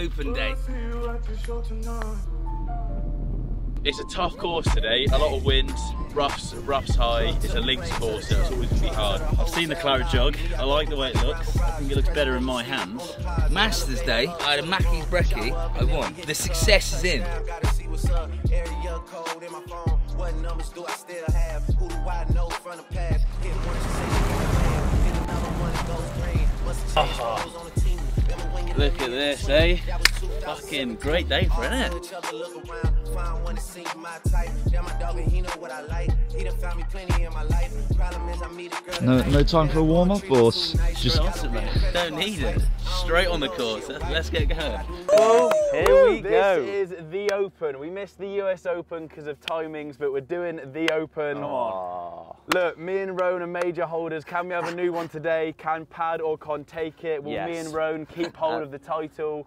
Open day. It's a tough course today, a lot of wind, roughs, roughs high, it's a links course so it's always going to be hard. I've seen the claret jug, I like the way it looks, I think it looks better in my hands. Masters Day, I had a Mackey's Brekkie, I won. The success is in. Look at this, eh? Fucking great day for it? No, no time for a warm up or just Constantly. Don't need it. Straight on the course. Let's get going. Here we this go. This is the Open. We missed the US Open because of timings, but we're doing the Open. Come on. Look, me and Roan are major holders. Can we have a new one today? Can Pad or Con take it? Will me and Roan keep uh, hold of the title?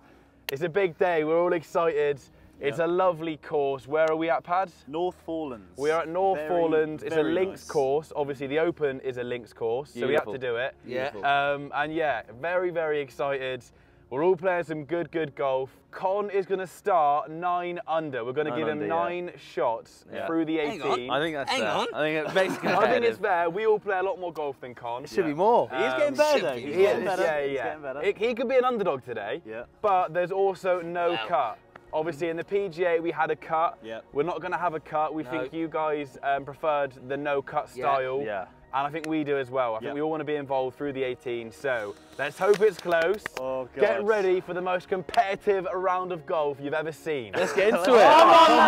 It's a big day. We're all excited. It's a lovely course. Where are we at, Pad? North Forelands. We are at North Very, Foreland. It's a very links nice. course. Obviously, the Open is a links course, so we have to do it. Yeah. Um, and yeah, very, very excited. We're all playing some good, good golf. Con is going to start nine under. We're going to give him under, yeah. nine shots Yeah. through the Hang 18. on. I think that's Hang fair. on. I think it makes I think it's fair. We all play a lot more golf than Con. It should be more. He's Um, getting better though. He's He getting better. yeah, He's yeah. getting better. It- he could be an underdog today. Yeah. But there's also no Wow. cut. Obviously, in the PGA we had a cut. Yeah. We're not going to have a cut. We No. think you guys um, preferred the no cut Yeah. style. Yeah. And I think we do as well. I think Yeah. we all want to be involved through the 18. So let's hope it's close. Oh, God. Get ready for the most competitive round of golf you've ever seen. Let's get into Come it. on!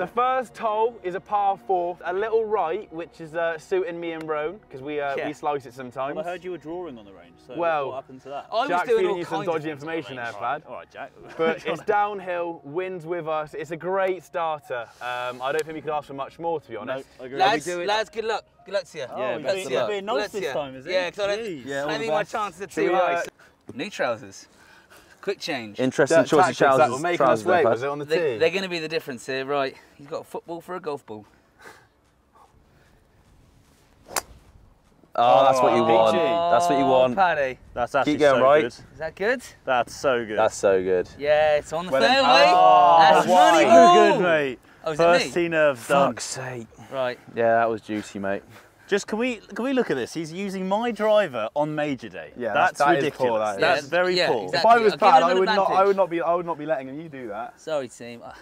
The first hole is a par four, a little right, which is uh, suiting me and Roan because we uh, Yeah. we slice it sometimes. Well, I heard you were drawing on the range, so Well, what happened to that? I was Jack's doing feeding all you some dodgy things on the information there, range. Pad. All right, Jack. But it's downhill, winds with us. It's a great starter. Um, I don't think we could ask for much more, to be No, honest. I agree. Lads, do lads, good luck. Good luck to you. Yeah, good you're luck being- you're being nice luck this time, is it? Yeah, because I don't, Jeez. Yeah, all I the think my chances are too high. uh, New trousers. Quick change. Interesting That choice of tactics that trousers. were making trousers us wait, Pad. was it on the They, tee? they're going to be the difference here, right? He's got a football for a golf ball. Oh, that's what you Oh, want. PG. That's what you Oh, want. Paddy. That's actually Keep going so right. good. Is that good? That's so good. That's so good. Yeah, it's on the Well, then- fairway. Oh, That's why? money so ball. good, mate. Oh, is it First me? tee nerve done. Fuck's sake. Right. Yeah, that was juicy, mate. Just can we can we look at this? He's using my driver on major day. Yeah, that's, that's- that is ridiculous. poor, that is. That's Yeah, very yeah, poor. exactly. if I was I'll give Pad, him I an would not. I would not be. I would not be letting you do that. Sorry, team. Uh,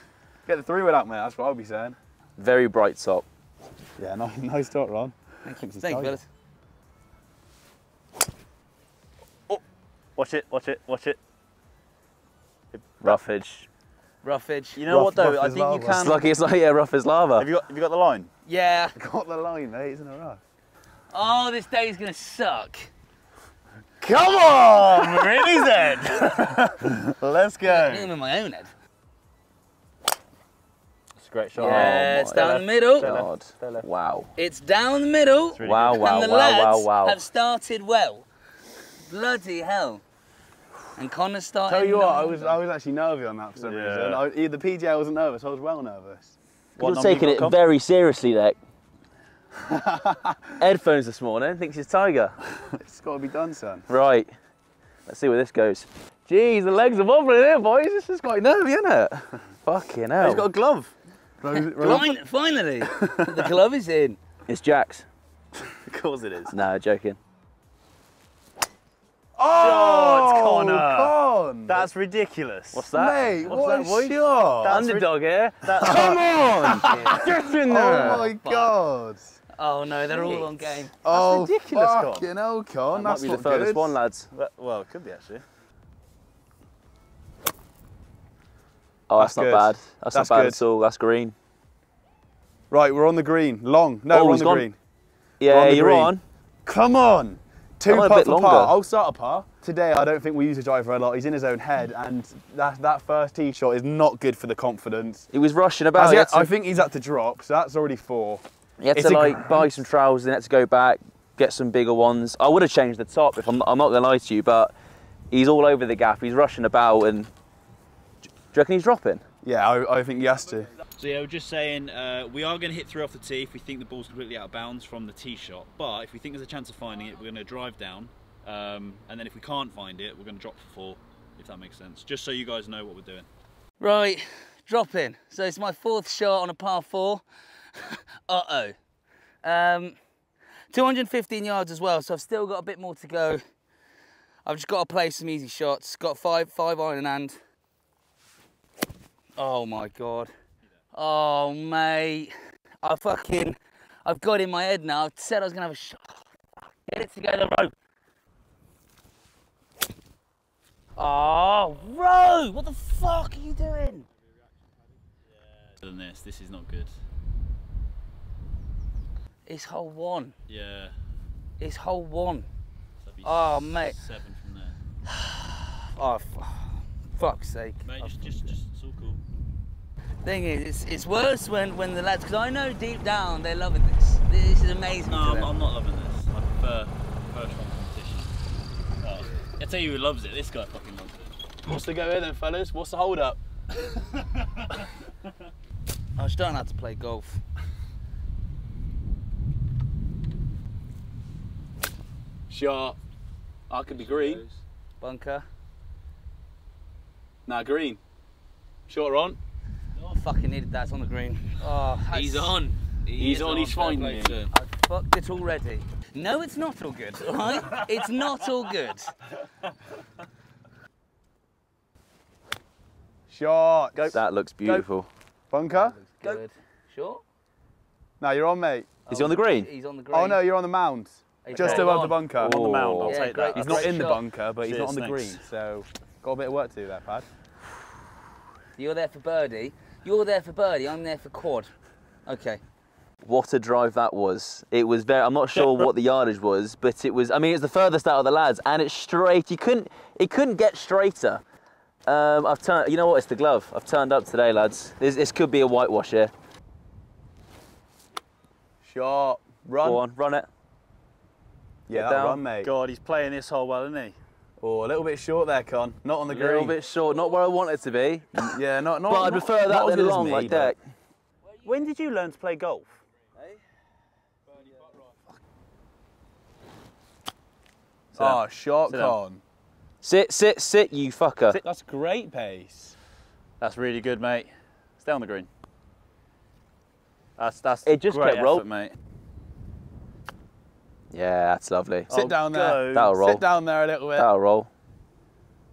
Get the three wood out, mate. That's what I'll be saying. Very bright top. Yeah, nice, nice start, Ron. Thank you, Thank you, fellas. Watch it, watch it, watch it. Roughage. Roughage. You know Rough- what though? I as think you lava. can. It's lucky it's like yeah, rough as lava. Have you got have you got the line? Yeah. Got the line, mate. Isn't it rough? Oh, this day's going to suck. Come on, we're in his head. Let's I'm go. in my own head. It's a great shot. Yeah, Oh it's my down the middle. God. Wow. It's down the middle. really Wow, good. wow, and the wow, wow, lads wow. have started well. Bloody hell. And Connor started. Tell you what, I was I was actually nervy on that for some Yeah. reason. I, the PGA wasn't nervous. I was well nervous. What You're taking it very seriously, Nick. Headphones this morning. Thinks he's Tiger. It's got to be done, son. Right. Let's see where this goes. Jeez, the legs are wobbling here, boys. This is quite nervy, isn't it? Fucking hell. He's got a glove. Fin- Finally, the glove is in. It's Jack's. Of course it is. No, joking. Oh, it's Connor. Con. That's ridiculous. What's that? Mate, What's what that, a boy? shot. That's Underdog here. Eh? That's Come on! Get in oh there! Oh my god. Oh no, they're all on game. oh, ridiculous, Con. fucking hell, Con. That might be the furthest good. one, lads. well, it could be actually. Oh, that's, That's not good. bad. That's, That's not bad good. at all. That's green. Right, we're on the green. Long. No, Oh, we're on the gone. green. Yeah, on the you're green. on. Come on. Two Come on, a putt bit for par. I'll start a par. Today, I don't think we use the driver a lot. He's in his own head, and that, that first tee shot is not good for the confidence. He was rushing about. he had had- I think he's had to drop, so that's already four. he had it's to like grand. buy some trousers and had to go back, get some bigger ones. I would have changed the top if I'm, I'm not going to lie to you, but he's all over the gap. He's rushing about, and do you reckon he's dropping? Yeah, I, I think he has to. So yeah, we're just saying uh, we are going to hit three off the tee if we think the ball's completely out of bounds from the tee shot. But if we think there's a chance of finding it, we're going to drive down Um, and then if we can't find it, we're going to drop for four, if that makes sense. Just so you guys know what we're doing. Right, dropping. So it's my fourth shot on a par four. Uh-oh. Um, 215 yards as well, so I've still got a bit more to go. I've just got to play some easy shots. Got five, five iron in hand. Oh my God. Oh, mate. I fucking, I've got in my head now. I said I was gonna have a shot. Get it together, bro. Oh, bro, what the fuck are you doing? Than this, this is not good. It's hole one. Yeah. It's hole one. so Oh, mate. Seven from there. Oh, f- fuck's sake. Mate, just, just, just, it's all cool. Thing is, it's, it's worse when, when the lads, because I know deep down they're loving this. This is amazing. No, to I'm, them. I'm not loving this. I prefer first round competition. Oh, I tell you who loves it. This guy fucking loves it. What's the go here then, fellas? What's the hold up? I just don't know how to play golf. Shot. I could be green. Bunker. Nah, green. Short on. Oh, fucking needed that. It's on the green. Oh, He's on. He He's on, he's Fair finding play him. to him. I fucked it already. No, it's not all good, all right? it's not all good. Shot. Go. That looks beautiful. Bunker. Good. Sure? No, you're on, mate. Is he on the green? He's on the oh, green. Oh no, you're on the mound. He's Just dead above on. the bunker. On the mound, I'll Yeah, take great. that. He's not Great in the bunker, but he's not on the thanks. green. So got a bit of work to do there, Pad. You're there for birdie. You're there for birdie. I'm there for quad. Okay. What a drive that was. It was very, I'm not sure what the yardage was, but it was, I mean, it's the furthest out of the lads and it's straight. You couldn't, it couldn't get straighter. Um, I've turned, you know what, it's the glove. I've turned up today, lads. This, this could be a whitewash here. Shot. Run. Go on, run it. Yeah, Get that down. run, mate. God, he's playing this hole well, isn't he? Oh, a little bit short there, Con. Not on the A green. A little bit short, not where I want it to be, Yeah, not not. but I'd prefer that as than long me, like but- that. When did you learn to play golf? Oh, shot, Sit down. Con. Sit, sit, sit, you fucker. That's great pace. That's really good, mate. Stay on the green. That's that's It just great kept roll. effort, mate. Yeah, that's lovely. Sit Oh, down there. go. That'll roll. Sit down there a little bit. That'll roll.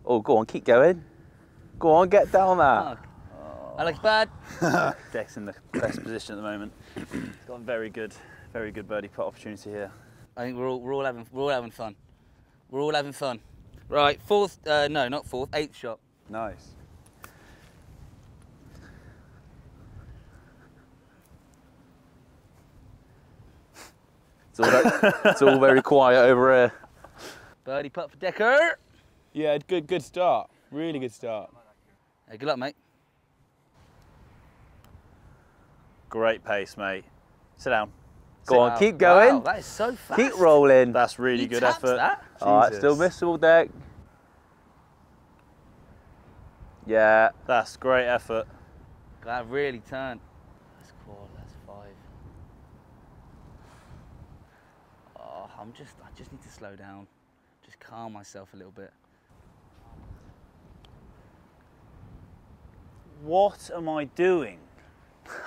Oh, go on, keep going. Go on, get down there. Mark. Alex Bad. Deck's in the best position at the moment. He's got a very good, very good birdie putt opportunity here. I think we're all, we're all having we're all having fun. We're all having fun. Right, fourth. Uh, no, not fourth. Eighth shot. Nice. It's all very, it's all very quiet over here. Birdie putt for Decker. Yeah, good good start. Really good start. Hey, good luck, mate. Great pace, mate. Sit down. Go on, Wow. keep going. Wow, that is so fast. Keep rolling. That's really You good effort. That? All right, still missable deck. Yeah, That's great effort. That really turned. That's quad. That's five. Oh, I'm just. I just need to slow down. Just calm myself a little bit. What am I doing?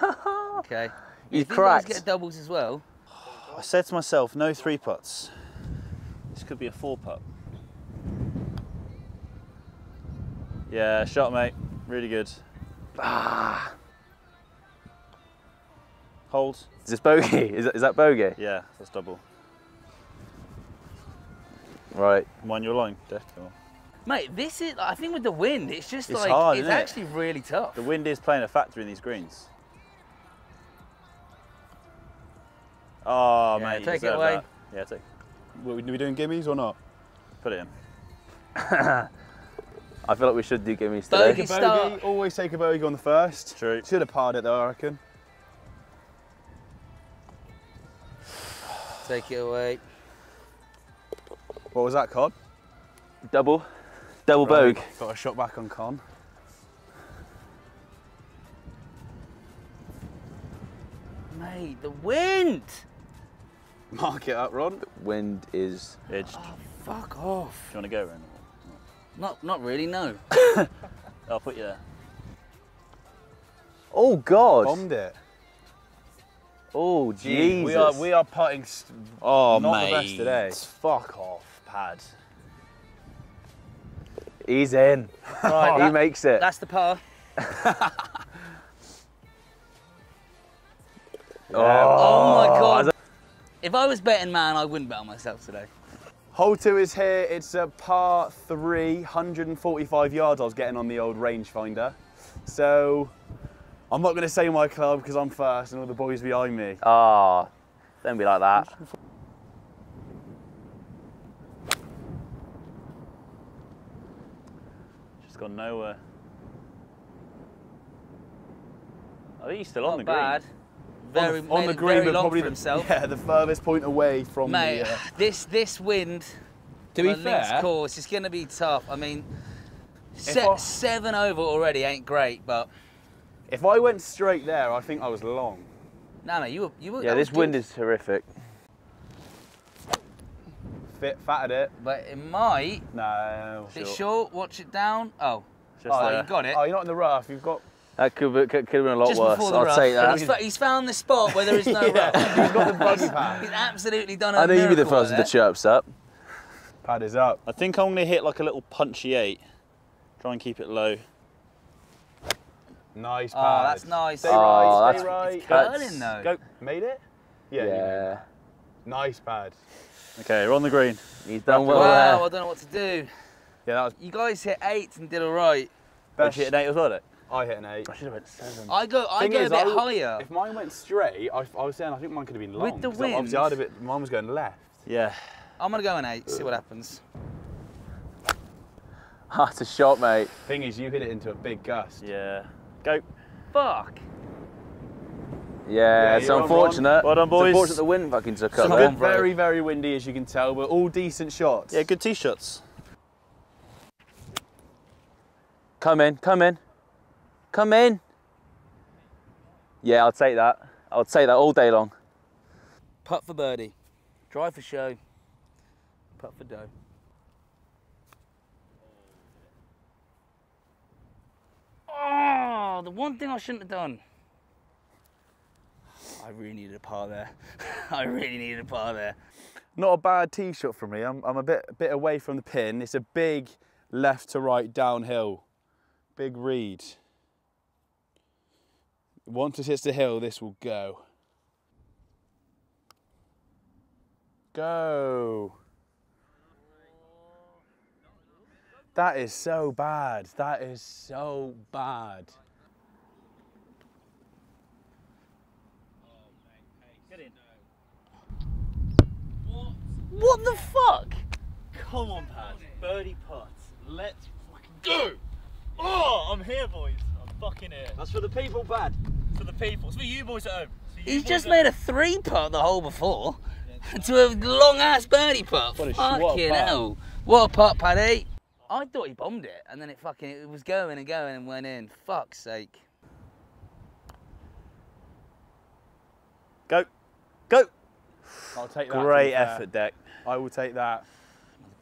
Okay. You if you cracked. guys get doubles as well. I said to myself, no three putts. This could be a four putt. Yeah, shot, mate. Really good. Ah. Hold. is this bogey? Is that, is that bogey? Yeah, that's double. Right. Am I on your line, Deck? Or- Mate, this is. I think with the wind, it's just It's like hard, it's isn't it? actually really tough. The wind is playing a factor in these greens. Oh, Yeah, mate, you take it away. that. Yeah, take. What, we we doing gimmies or not? Put it in. I feel like we should do gimmies today. Bogey. Start. bogey. Always take a bogey on the first. True. Should have parred it though, I reckon. Take it away. What was that, Con? Double. Double Right, bogue. Got a shot back on Con. Mate, the wind. Mark it up, Ron. Wind is Edged. Oh, Fuck off. Do you want to go, Ren? Not, not really. No. I'll put you there. Oh God. Bombed it. Oh Jesus. We are we are putting Oh, not mate. the best today. Fuck off, pad. He's in. Right, he that- makes it. That's the par. oh, Oh my god. If I was betting man, I wouldn't bet on myself today. Hole two is here. It's a par three, 145 yards. I was getting on the old rangefinder. So I'm not going to say my club because I'm first and all the boys behind me. Ah, don't be like that. Gone nowhere. I think he's still on Not the bad. green. Very, on the, on the green, very but probably for the, himself. yeah, the furthest point away from Mate, the. Uh, this this wind. To be on Link's fair- course is going to be tough. I mean, se- I- seven over already ain't great, but if I went straight there, I think I was long. no, mate, you were you were. Yeah, this wind is horrific. Fit, fatted it. But it might. No. Bit short. Watch it down. Oh, Just oh, there. you got it. Oh, you're not in the rough. You've got. That could, be, could, could have been a lot Just worse. the I'll rough. take that. He's, he's found the spot where there is no rough. You've got the buggy pad. He's absolutely done a I know you'd be the first with there. the chirps up. Pad is up. I think I'm going to hit like a little punchy eight. Try and keep it low. Nice ah, pad. Oh, that's nice. Stay Oh, right. Ah, that's- Stay right. It's curling though. Go. Made it? Yeah. made it. Yeah. Nice pad. Okay, we're on the green. He's done well wow, I don't know what to do. Yeah, that was You guys hit eight and did all right. best. Did you hit an eight as well, Dick? I hit an eight. I should have went seven. I go, I Thing go is, a bit I w- higher. If mine went straight, I, I was saying I think mine could have been long. With the 'cause Obviously, I had a bit. Mine was going left. Yeah. I'm gonna go an eight. See what happens. That's a shot, mate. Thing is, you hit it into a big gust. Yeah. Go. Fuck. Yeah, Yeah, it's unfortunate. Well done, It's boys. unfortunate the wind fucking took Some up good, very, very windy, as you can tell, but all decent shots. Yeah, good tee shots. Come in, come in. Come in. Yeah, I'll take that. I'll take that all day long. Putt for birdie. Drive for show. Putt for dough. Oh, the one thing I shouldn't have done. I really needed a par there. I really needed a par there. Not a bad tee shot from me. I'm, I'm a bit, a bit away from the pin. It's a big left to right downhill. Big read. Once it hits the hill, this will go. Go. That is so bad. That is so bad. What the fuck? Come on, Pad. Birdie putt. Let's fucking go. Oh, I'm here, boys. I'm fucking here. That's for the people, Pad. For the people. It's for you boys at home. It's for you He's just made a three putt the hole before to a long ass birdie putt. What a sh- what a putt. hell. What a putt, Paddy. I thought he bombed it and then it fucking it was going and going and went in. Fuck's sake. Go. Go. I'll take that. Great effort, Deck. I will take that.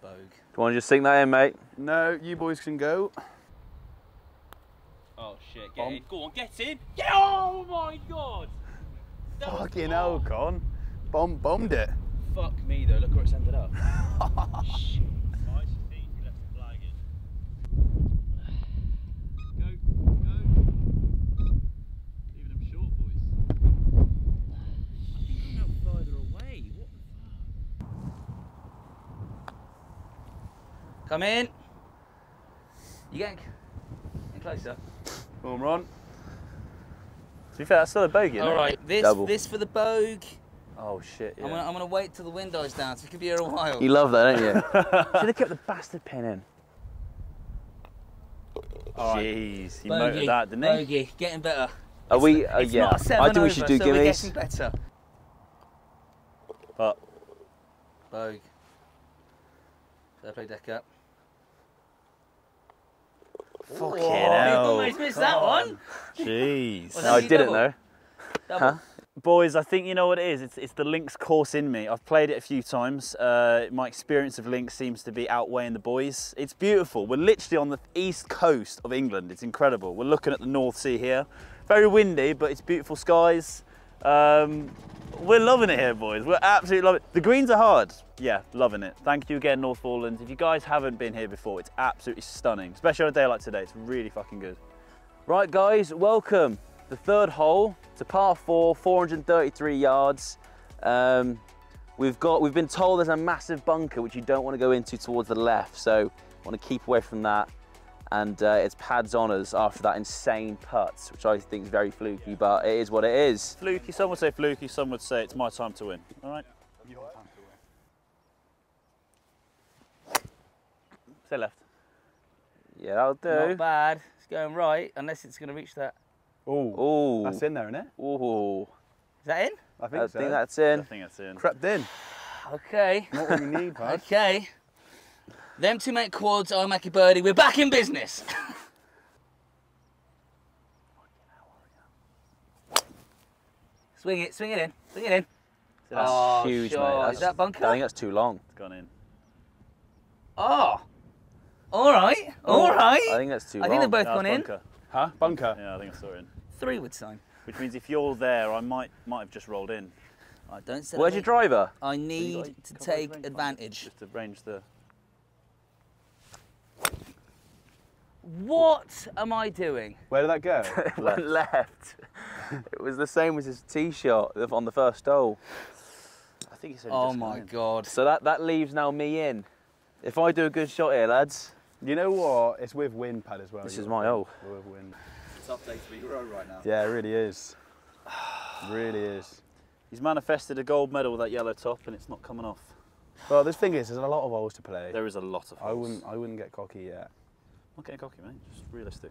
Bogue. want to just sink that in, mate. No, you boys can go. Oh shit, get Bomb. in. Go on, get in. Yeah, oh my god. That Fucking hell, Con. Bomb, bombed it. Fuck me though, look where it's ended up. shit. Nice feet. You left the flag in. Go. Go. Leaving them short, boys. I think I'm now further away. What the Come in. You getting getting closer? Home run. To be fair, that's still a bogey. isn't it? this Double. this for the Bogue. Oh shit. Yeah. I'm, gonna, I'm gonna wait till the wind dies down, so we could be here a while. You love that, don't you? Should have kept the bastard pin in. Jeez, he Bogey, motored that, didn't he? Bogey, getting better. Are we? Uh, It's yeah. not a seven I think we should do so we're gimmies. getting better. But Bogue. Fair play deck up. Fucking You hell. almost missed that one. Jeez. Was No, I didn't double? know. Double. Huh? boys, I think you know what it is. It's, it's the links course in me. I've played it a few times. Uh, my experience of links seems to be outweighing the boys. It's beautiful. We're literally on the east coast of England. It's incredible. We're looking at the North Sea here. Very windy, but it's beautiful skies. Um, we're loving it here, boys. We're absolutely loving it. The greens are hard. Yeah, loving it. Thank you again, North Foreland. If you guys haven't been here before, it's absolutely stunning, especially on a day like today. It's really fucking good. Right, guys, welcome. The third hole. It's a par four, 433 yards. Um, we've got. We've been told there's a massive bunker which you don't want to go into towards the left, so want to keep away from that. And uh, it's pads on us after that insane putt, which I think is very fluky, but it is what it is. Fluky, some would say fluky, some would say it's my time to win. All right? Your time to win. Say left. Yeah, that'll do. Not bad. It's going right, unless it's going to reach that. Oh, Ooh. that's in there, isn't it? Ooh. Is that in? I think I so. think that's in. I think that's in. crept in. Okay. Not what we need, pal. Okay. Them two make quads, I make a birdie. We're back in business. swing it, swing it in, swing it in. That's oh, Huge, sure. mate. That's, Is that bunker? I think that's too long. It's gone in. Oh. All right, oh, all right. I think that's too I long. think they're both No, gone it's in. bunker. Huh? Bunker. Yeah, I think I saw it in. Three would sign. Which means if you're there, I might might have just rolled in. I don't say Where's your driver? I need got- to take advantage. Just to range the. What am I doing? Where did that go? Went left. it was the same as his tee shot on the first hole. I think he said. Oh my god. So that, that leaves now me in. If I do a good shot here, lads, you know what? It's with wind pad as well. This is my with- hole. With wind. Tough day to be hero right now. Yeah, it really is. really is. He's manifested a gold medal with that yellow top, and it's not coming off. Well, the thing is, there's a lot of holes to play. There is a lot of. holes. I wouldn't. I wouldn't get cocky yet. Not getting cocky, mate. Just realistic.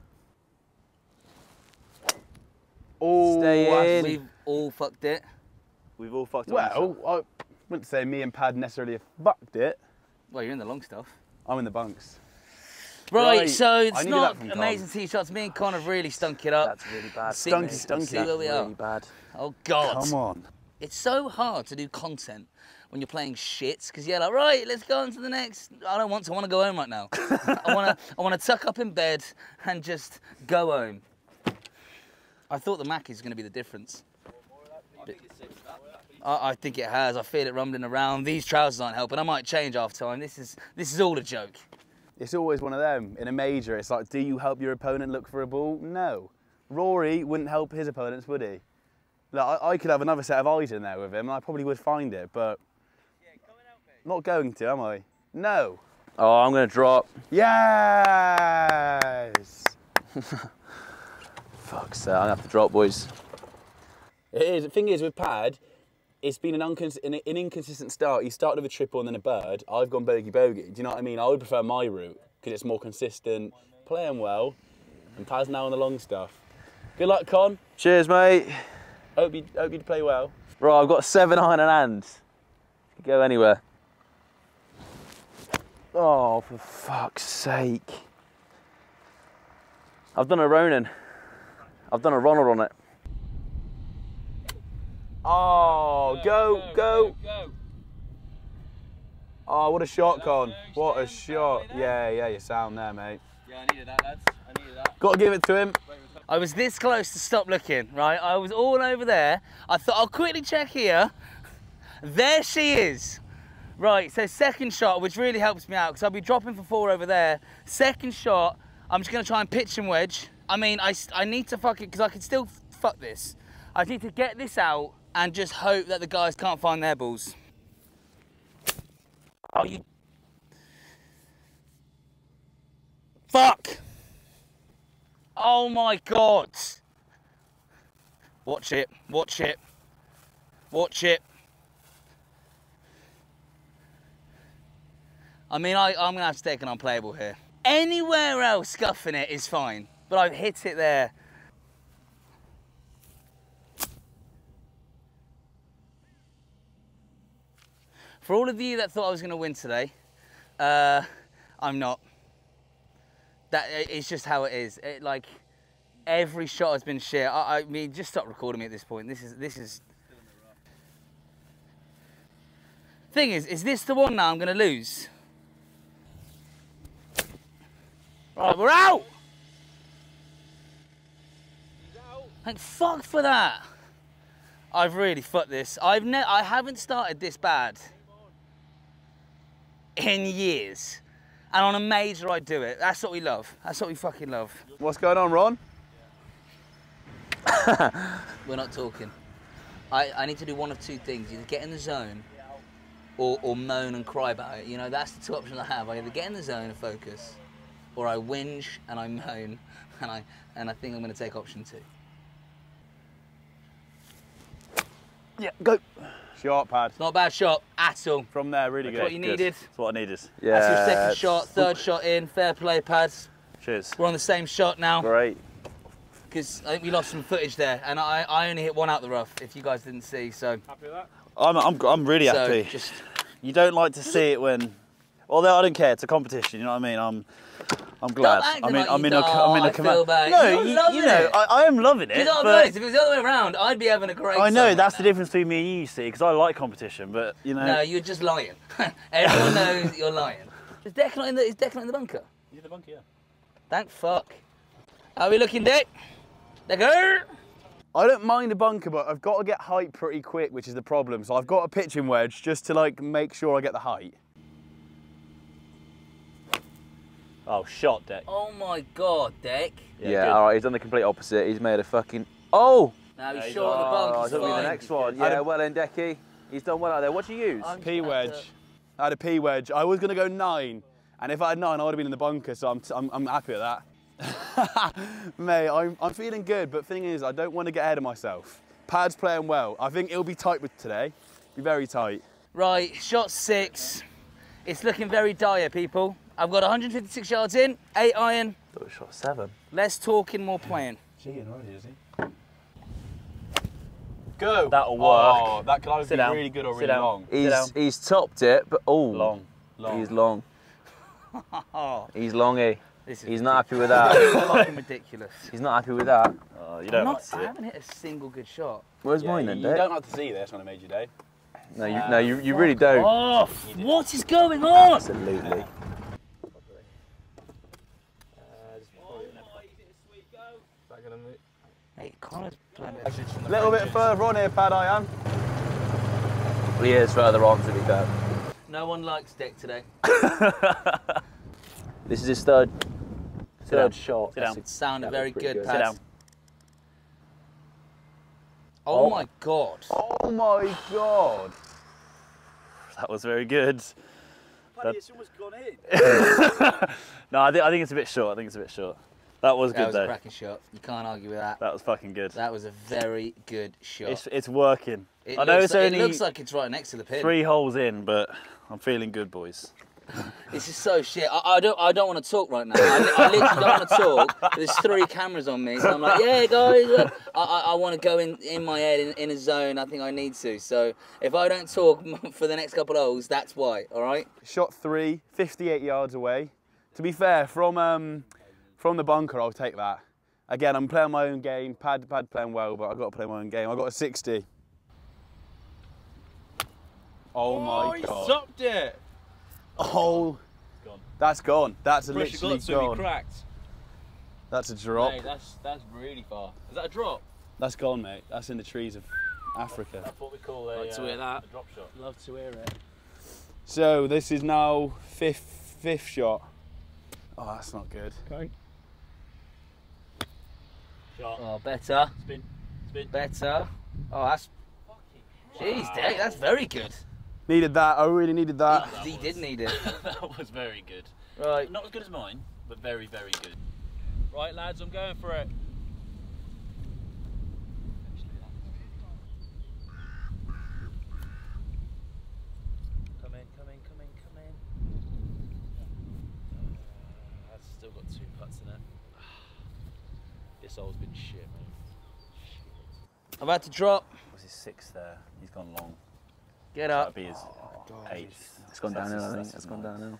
Oh, Stay in. We've all fucked it. We've all fucked up. on this Well. I wouldn't say me and Pad necessarily have fucked it. Well, you're in the long stuff. I'm in the bunks. Right, Right. so it's not that from Tom. amazing tee shots. Me and Con have really stunk it up. that's really bad. See- Stunky, see where we are. really bad. Oh God. Come on. It's so hard to do content when you're playing shits because you're like, right, let's go on to the next. I don't want to. I want to go home right now. I want to. I want to tuck up in bed and just go home. I thought the Mac is going to be the difference. I, I think it has. I feel it rumbling around. These trousers aren't helping. I might change half time. This is this is all a joke. It's always one of them. In a major, it's like, do you help your opponent look for a ball? No. Rory wouldn't help his opponents, would he? Like, I, I could have another set of eyes in there with him, and I probably would find it, but not going to, am I? No. Oh, I'm going to drop. Yes. Fuck's sake, I'm going to have to drop, boys. It is. The thing is with Pad, it's been an, uncons- an, an inconsistent start. He started with a triple and then a bird. I've gone bogey bogey. Do you know what I mean? I would prefer my route because it's more consistent, playing well, and Pad's now on the long stuff. Good luck, Con. Cheers, mate. Hope you hope you play well. Right, I've got seven iron and hand. Could go anywhere. Oh, for fuck's sake. I've done a Ronin. I've done a Ronald on it. Oh, go, go. go Oh, what a shot, Con. What a shot. Yeah, yeah, you're sound there, mate. Yeah, I needed that, lads. I needed that. Got to give it to him. I was this close to stop looking, right? I was all over there. I thought I'll quickly check here. There she is. Right, so second shot, which really helps me out because I'll be dropping for four over there. Second shot, I'm just gonna try and pitch and wedge. I mean, I, I need to fuck it because I can still fuck this. I need to get this out and just hope that the guys can't find their balls. Oh, you. Fuck! Oh my god! Watch it, watch it, watch it. I mean, I, am going to have to take an unplayable here. Anywhere else scuffing it is fine, but I've hit it there. For all of you that thought I was going to win today, uh, I'm not. That It's just how it is. It, like, every shot has been shit. I, I mean, just stop recording me at this point. This is... this is. Thing is, is this the one now I'm going to lose? Right, we're out! Thank fuck for that. I've really fucked this. I've ne- I haven't started this bad in years. And on a major, I do it. That's what we love. That's what we fucking love. What's going on, Ron? We're not talking. I, I need to do one of two things: either get in the zone, or, or moan and cry about it. You know, that's the two options I have. I either get in the zone and focus, or I whinge and I moan, and I and I think I'm going to take option two. Yeah, go. Short pad. Not a bad shot at all. From there, really That's good. what you Good. needed. That's what I needed. Yeah. That's your second shot, third shot in. Fair play, pads. Cheers. We're on the same shot now Great. because I think we lost some footage there, and I, I only hit one out the rough. If you guys didn't see, so Happy with that? I'm, I'm, I'm really so happy. just You don't like to see it when. Although I don't care, it's a competition. You know what I mean? I'm, I'm glad. I mean, like I'm in a, don't. I'm in a I command. feel bad. No, You're you, loving you know. I, I am loving it. You know what I'm but honest, If it was the other way around, I'd be having a great. I know that's right the now. difference between me and you, you see, because I like competition. But you know, No, you're just lying. Everyone knows that you're lying. Is Deck not in the? Is Deck not in the bunker? He's in the bunker, yeah. Thank fuck. How are we looking, Deck? Decker. I don't mind the bunker, but I've got to get height pretty quick, which is the problem. So I've got a pitching wedge just to like make sure I get the height. Oh, shot deck. Oh my god, Deck. Yeah, good. all right, he's done the complete opposite. He's made a fucking. Oh! Now he's he's short of the Oh, bunk. I He's thought we were the next one. I'd Yeah, well in, Decky. He's done well out there. What'd you use? I'm P just gonna have wedge. I had a P wedge. I was gonna go nine, and if I had nine, I would have been in the bunker. So I'm, I'm, I'm happy with that. Mate, I'm, I'm feeling good, but thing is, I don't want to get ahead of myself. Pad's playing well. I think it'll be tight with today. Be very tight. Right, shot six. It's looking very dire, people. I've got 156 yards in, eight iron. Thought it was shot seven. Less talking, more playing. Go. That'll work. Oh, that could either Sit be down. really good or Sit really down. long. Sit down. He's he's topped it, but oh, Long. He's long. He's longy. This is He's not happy with that. ridiculous. He's not happy with that. Oh, you I'm don't not, like I it. haven't hit a single good shot. Where's Yeah, mine then, you Dick? don't have to see this on a major day. No, you, no, you, you really don't. Oh, what is going on? Absolutely. Hey, Connor's A little bit further on here, Pad, I am. Well, he is further on to be fair. No one likes Dick today. This is his third Sit down. third shot. Sit down. That's a- Sounded very good, good. Pat. Sit down. Oh, Oh. my god. Oh my god. That was very good. Paddy, it's almost gone in. No, I think, I think it's a bit short. I think it's a bit short. That was good. That good was a though. cracking shot. You can't argue with that. That was fucking good. That was a very good shot. It's, it's working. it, I know it's like, only it looks like it's right next to the pin. three holes in, but I'm feeling good, boys. This is so shit. I, I don't. I don't want to talk right now. I, I literally don't want to talk. There's three cameras on me, so I'm like, yeah, guys. look." I, I, I want to go in in my head in, in a zone. I think I need to. So if I don't talk for the next couple of holes, that's why. All right. Shot three, 58 yards away. To be fair, from um, from the bunker, I'll take that. Again, I'm playing my own game. Pad, Pad playing well, but I've got to play my own game. I got a 60. Oh my god. stopped it. Oh, gone. that's gone. That's Pressure literally got to be gone. cracked. That's a drop. Mate, that's that's really far. Is that a drop? That's gone, mate. That's in the trees of Africa. That's what we call a, Like to uh, hear that. a drop shot. Love to hear it. So this is now fifth fifth shot. Oh, that's not good. Shot. Oh, better, Spin. Spin. better. Oh, that's. Jeez, Dick, that's very good. Needed that. I really needed that. He, he did need it. that was very good. Right. Not as good as mine, but very, very good. Right, lads, I'm going for it. Come in, come in, come in, come in. Uh, I've still got two putts in it. This hole's been shit, man. Shit. I'm about to drop. Was his sixth there? He's gone long. Get That'd up. be his oh, eighth. It's gone That's downhill, his- I think. that's It's gone ninth. downhill.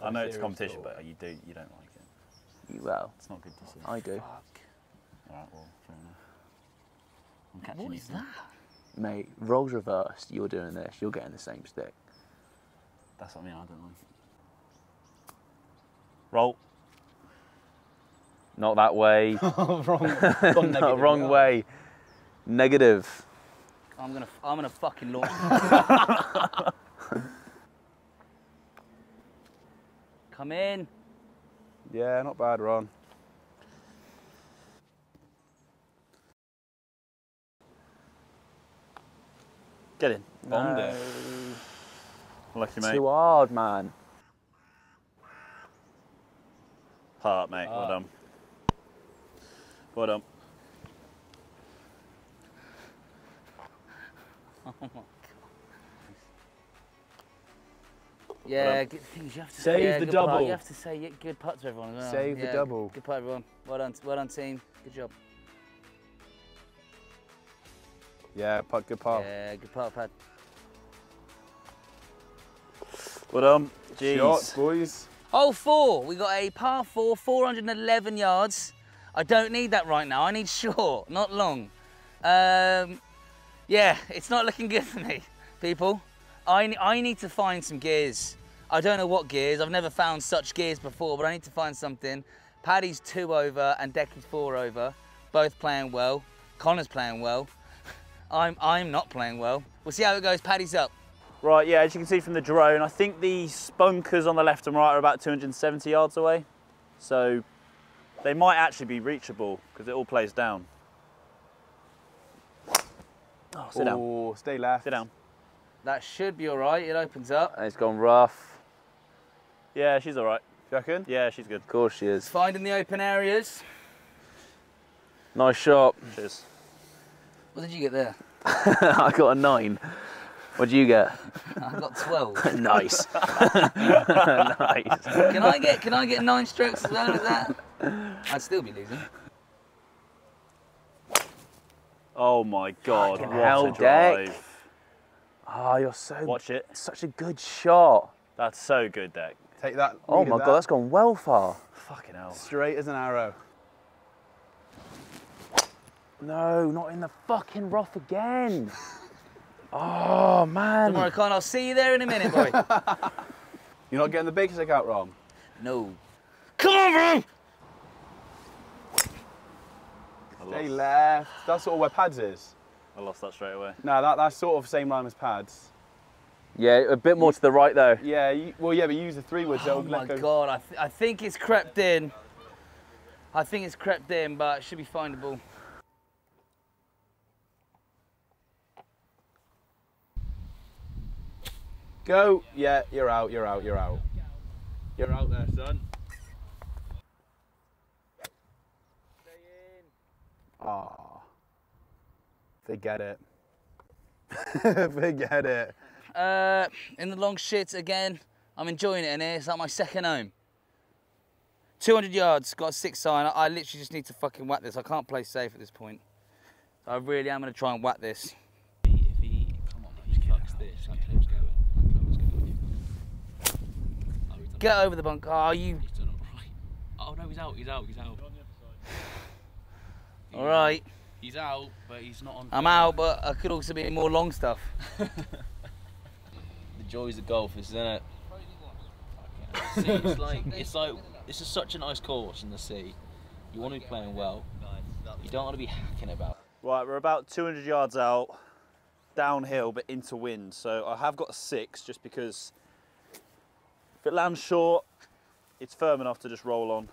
A. I know it's competition, but you do you don't like it. You- Well, It's not good to see. I do. All right, well, fair enough. I'm catching What you. is that? Mate, roles reversed, you're doing this, you're getting the same stick. That's what I mean. I don't like it. Roll. Not that way. wrong. gone Not negative wrong yard. way. Negative. I'm gonna, I'm gonna fucking launch. Come in. Yeah, not bad, Ron. Get in. Bombed it. Lucky mate. Too hard, man. Part, mate. Well ah. done. Oh well done. Yeah, good things you have to Save yeah, the good putt. double. You have to say good putt to everyone well. Save the double. Good putt, everyone. Well done, well done, team. Good job. Yeah, putt, good putt. Yeah, good putt, Pad. Well done. Jeez. Shots, boys. Hole four, we got a par four, 411 yards. I don't need that right now. I need short, not long. Um, yeah, it's not looking good for me, people. I, I need to find some gears. I don't know what gears. I've never found such gears before, but I need to find something. Paddy's two over and Decky's four over. Both playing well. Connor's playing well. I'm, I'm not playing well. We'll see how it goes. Paddy's up. Right, yeah, as you can see from the drone, I think the spunkers on the left and right are about 270 yards away. So they might actually be reachable because it all plays down. Oh, sit down. Oh, stay left. Sit down. That should be all right. It opens up. And it's gone rough. Yeah, she's all right. You reckon? Yeah, she's good. Of course she is. Finding the open areas. Nice shot. Cheers. What did you get there? I got a nine. What'd you get? I've got 12. nice. nice. Can I get can I get nine strokes as well as that? I'd still be losing. Oh my god, Fucking what hell, a drive. Oh, you're so Watch it. such a good shot. That's so good, Deck. Take that. Oh my that. god, that's gone well far. Fucking hell. Straight as an arrow. No, not in the fucking rough again. Oh man. Don't worry, Con, I'll see you there in a minute, boy. You're not getting the big stick out wrong. no. Come on, bro! Stay left. That's sort of where pads is. I lost that straight away. No, that, that's sort of same line as pads. Yeah, a bit more to the right though. Yeah, you, well, yeah, but you use the three wood, so Oh my go. god, I, th- I think it's crept in. I think it's crept in, but it should be findable. Go. Yeah, you're out, you're out, you're out. You're out there, son. Ah. Forget it. Forget it. Uh, in the long shit again. I'm enjoying it in here. It's like my second home. 200 yards, got a six sign. I, I literally just need to fucking whack this. I can't play safe at this point. I really am going to try and whack this. If he, if he come on, he fucks this, that clip's going. That clip's going. Oh, he's done Get over the bunk. Oh, you. He's done it right. Oh no, he's out. He's out. He's out. All right. He's out, but he's not on. I'm out, but I could also be in more long stuff. The joys of golf, isn't it? See, it's like it's like this is such a nice course in the sea. You want to be playing well. You don't want to be hacking about. Right, we're about 200 yards out, downhill but into wind. So I have got a six just because if it lands short, it's firm enough to just roll on.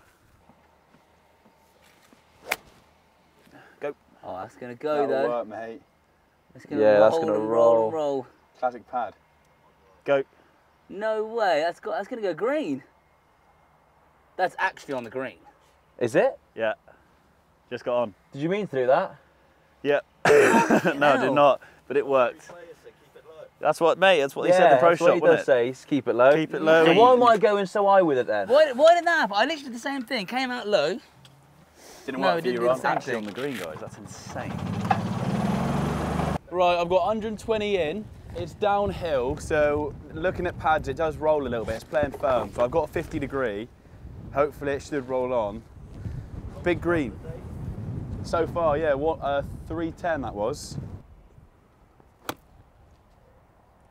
Go. Oh, that's going to go, That'll though. work, mate. It's going Yeah, roll that's gonna roll. roll. roll. Classic pad. Go. No way. That's got. That's going to go green. That's actually on the green. Is it? Yeah. Just got on. Did you mean to do that? Yeah. no, I did not. But it worked. That's what, mate. That's what he said in the pro that's what he wasn't does it? say. Keep it low. Keep it low. So why am I going so high with it then? Why, why did that happen? I literally did the same thing. Came out low. Didn't No, work for didn't you, do Ron. Actually thing. on the green, guys. That's insane. Right, I've got 120 in. It's downhill, so looking at pads, it does roll a little bit. It's playing firm, so I've got a 50 degree. Hopefully, it should roll on. Big green. So far, yeah, what, uh, 310 that was.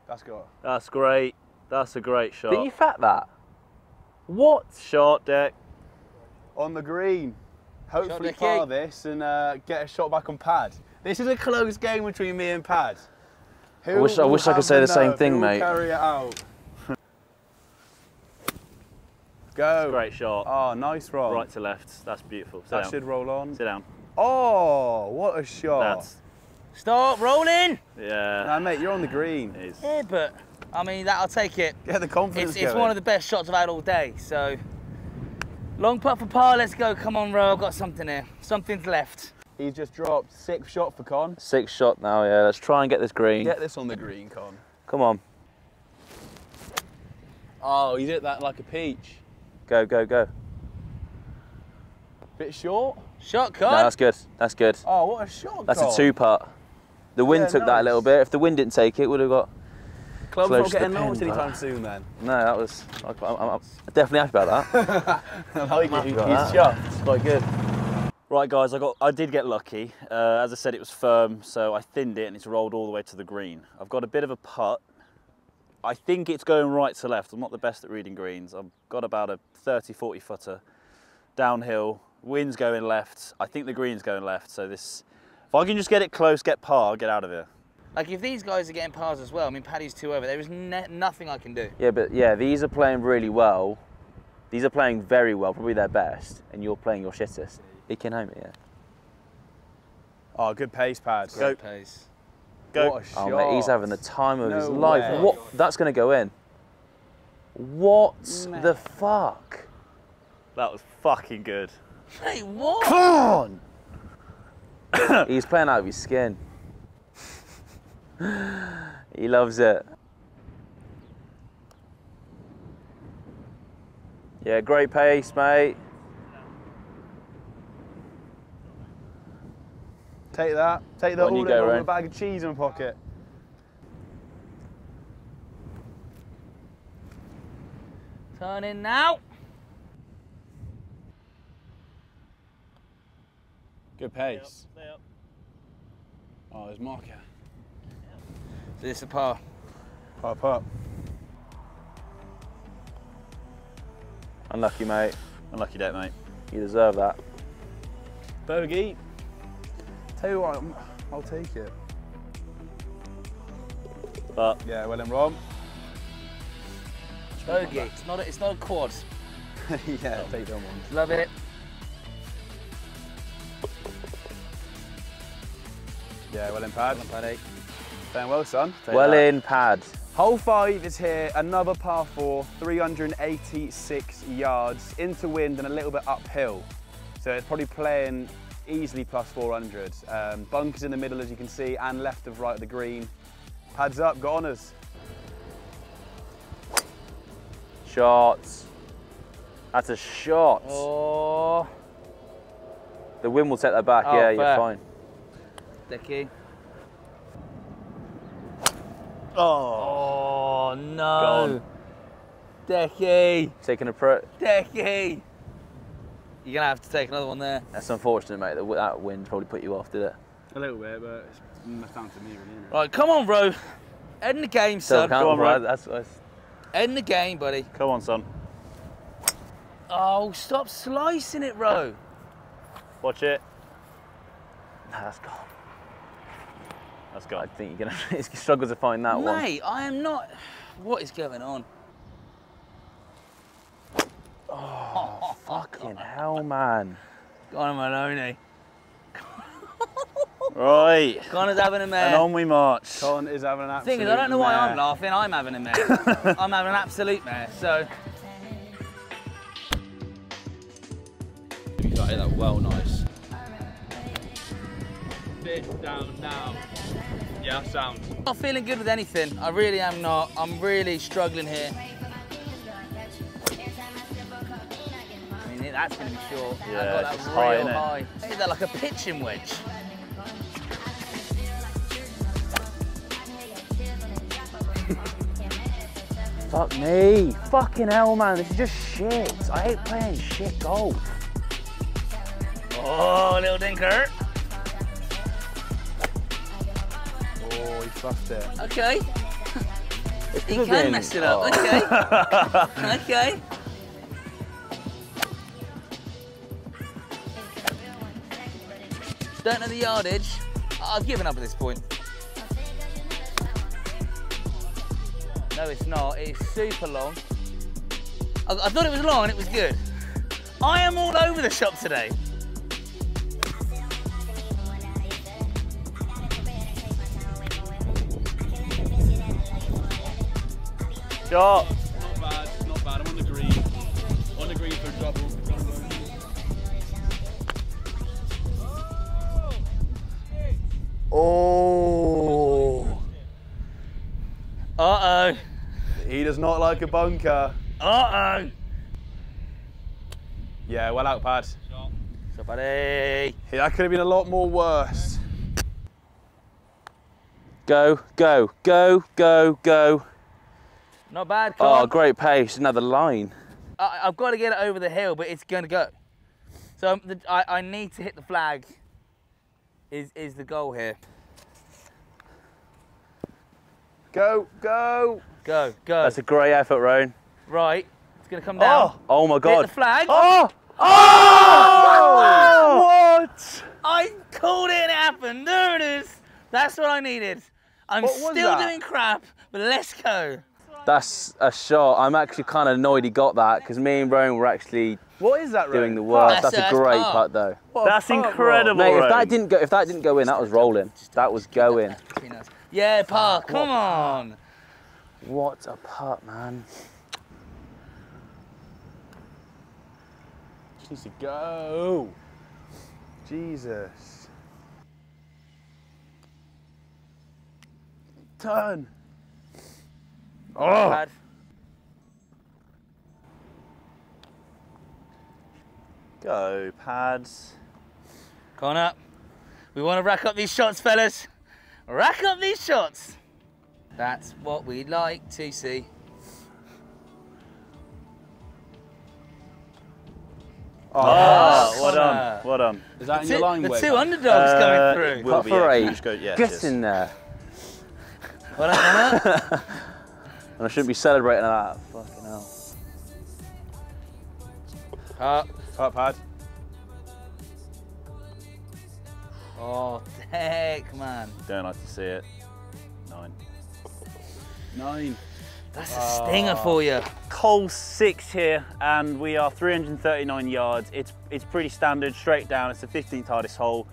That's got. That's great. That's a great shot. Didn't you fat that? What shot, Deck? On the green. Hopefully Nicky. par this and uh, get a shot back on pad. This is a close game between me and pad. Who wish- I wish I could say the same thing, mate. carry it out. Go. Great shot. Oh, nice roll. Right to left. That's beautiful. Sit That down. should roll on. Sit down. Oh, what a shot. That's Stop rolling. yeah. Nah, mate, you're on the green. it is. Yeah, but I mean that I'll take it. Get the confidence It's, it's going. one of the best shots I've had all day. So long putt for par. Let's go. Come on, Ro. I've got something here. Something's left. He's just dropped sixth shot for Con. Six shot now, yeah. Let's try and get this green. Get this on the green, Con. Come on. Oh, he's hit that like a peach. Go, go, go. Bit short. Shot, No, that's good. That's good. Oh, what a shot, That's Con. a two putt. The wind Yeah, took that a little bit. If the wind didn't take it, would have got. Club's not getting pin, launched anytime soon then. No, that was. I, I'm, I'm definitely happy about that. I like it. He's chuffed. It's quite good. Right, guys. I got. I did get lucky. Uh, as I said, it was firm, so I thinned it and it's rolled all the way to the green. I've got a bit of a putt. I think it's going right to left. I'm not the best at reading greens. I've got about a 30, 40 footer downhill. Wind's going left. I think the green's going left. So this, if I can just get it close, get par, I'll get out of here. Like if these guys are getting pars as well. I mean, Paddy's two over. There is ne- nothing I can do. Yeah, but yeah, these are playing really well. These are playing very well, probably their best, and you're playing your shittest. It can home it, yeah. Oh, good pace, pad. Go. Pace. Go. What a Oh shot. mate, he's having the time of his No life. way. What? That's gonna go in. What Mate. the fuck? That was fucking good. Hey, what? Come on. He's playing out of his skin. he loves it. Yeah, great pace, mate. Take that. Take that On all you in go, a bag of cheese in my pocket. Turn in now. Good pace. Oh, there's marker. So this is a par. Pop up. Unlucky, mate. Unlucky deck, mate. You deserve that. Bogey. Tell you what, I'm- I'll take it. But Yeah, well then, Rob. Bogey. It's not. A, it's not a quad. yeah, take them ones. Love it. Yeah, well in pad. Paddy. Playing well, son. Take well that. in, pad. Hole five is here, another par four, 386 yards into wind and a little bit uphill. So it's probably playing easily plus 400. Um, bunkers in the middle, as you can see, and left of right of the green. Pads up, got honours. Shots. That's a shot. Oh, The wind will take that back. Oh, yeah, you're fine. Dicky. oh, Oh no. Decky. Taking a pro. Decky. You're gonna have to take another one there. That's unfortunate, mate. That, that wind probably put you off, did it? A little bit, but it's down to me, really. Right, come on, bro. End the game, So son. count on, right? Ryan. That's, that's End the game, buddy. come on, son. Oh, stop slicing it, bro. Watch it. nah, that's gone. That's I gone. think you're gonna struggle to find that one. Mate, I am not. What is going on? Oh, fucking hell, man. Go on, Maloney. Right. Connor's having a And on we march. Con is having an absolute Thing is, I don't know why I'm laughing. I'm having a mare. I'm having an absolute mare. So, You got it that well nice. Bit down now. Yeah, sound. not feeling good with anything. I really am not. I'm really struggling here. I mean, that's going to be short. I Yeah, got that it's real high, innit? high. Is that like a pitching wedge? Fuck me. Fucking hell, man. This is just shit. I hate playing shit golf. Oh, little dinker. Oh, he it. Okay. He can been- mess it up. oh. Okay. okay. Don't know the yardage. I've given up at this point. No, it's not. It's super long. I, I thought it was long and it was good. I am all over the shop today. Shot. Not bad, not bad. I'm on the green. On the green for a double. Oh. Uh oh. He does not like a bunker. Uh oh. Yeah, well out, pad. Somebody. Yeah, that could have been a lot more worse. Go, go, go, go, go. Not bad. Come Oh, great pace. Another line. I, I've got to get it over the hill, but it's going to go. So um, the, I, I need to hit the flag. Is is the goal here? Go, go. Go, go. That's a great effort, Roan. right. It's going to come down. Oh my God. Hit God. the flag. Oh! Oh! What? I called it and it happened. There it is. That's what I needed. I'm still that? doing crap, but let's go. That's a shot. I'm actually kind of annoyed he got that because me and Roan were actually What is that, doing the work. That's- That's, that's a great par. putt though. What That's putt, incredible. Mate, if that didn't go, if that didn't go in, that was rolling. That was going. Yeah, par. Come on. What a putt, man. Just needs to go. Jesus. Turn. Oh. Bad. Go, pads. Come on up. We want to rack up these shots, fellas. Rack up these shots. That's what we'd like to see. Oh, well Uh, done. Well done. Is that in Two- your line the weight? two underdogs Uh, coming through. Will Putt be, for yeah. eight. Go- yeah, Get cheers. in there. Well done, Connor. And I shouldn't be celebrating that. Fucking hell. Putt, pad. oh, heck, man. Don't like to see it. Nine. Nine. That's a stinger for you. Hole six here, and we are 339 yards. It's it's pretty standard, straight down. It's the 15th hardest hole.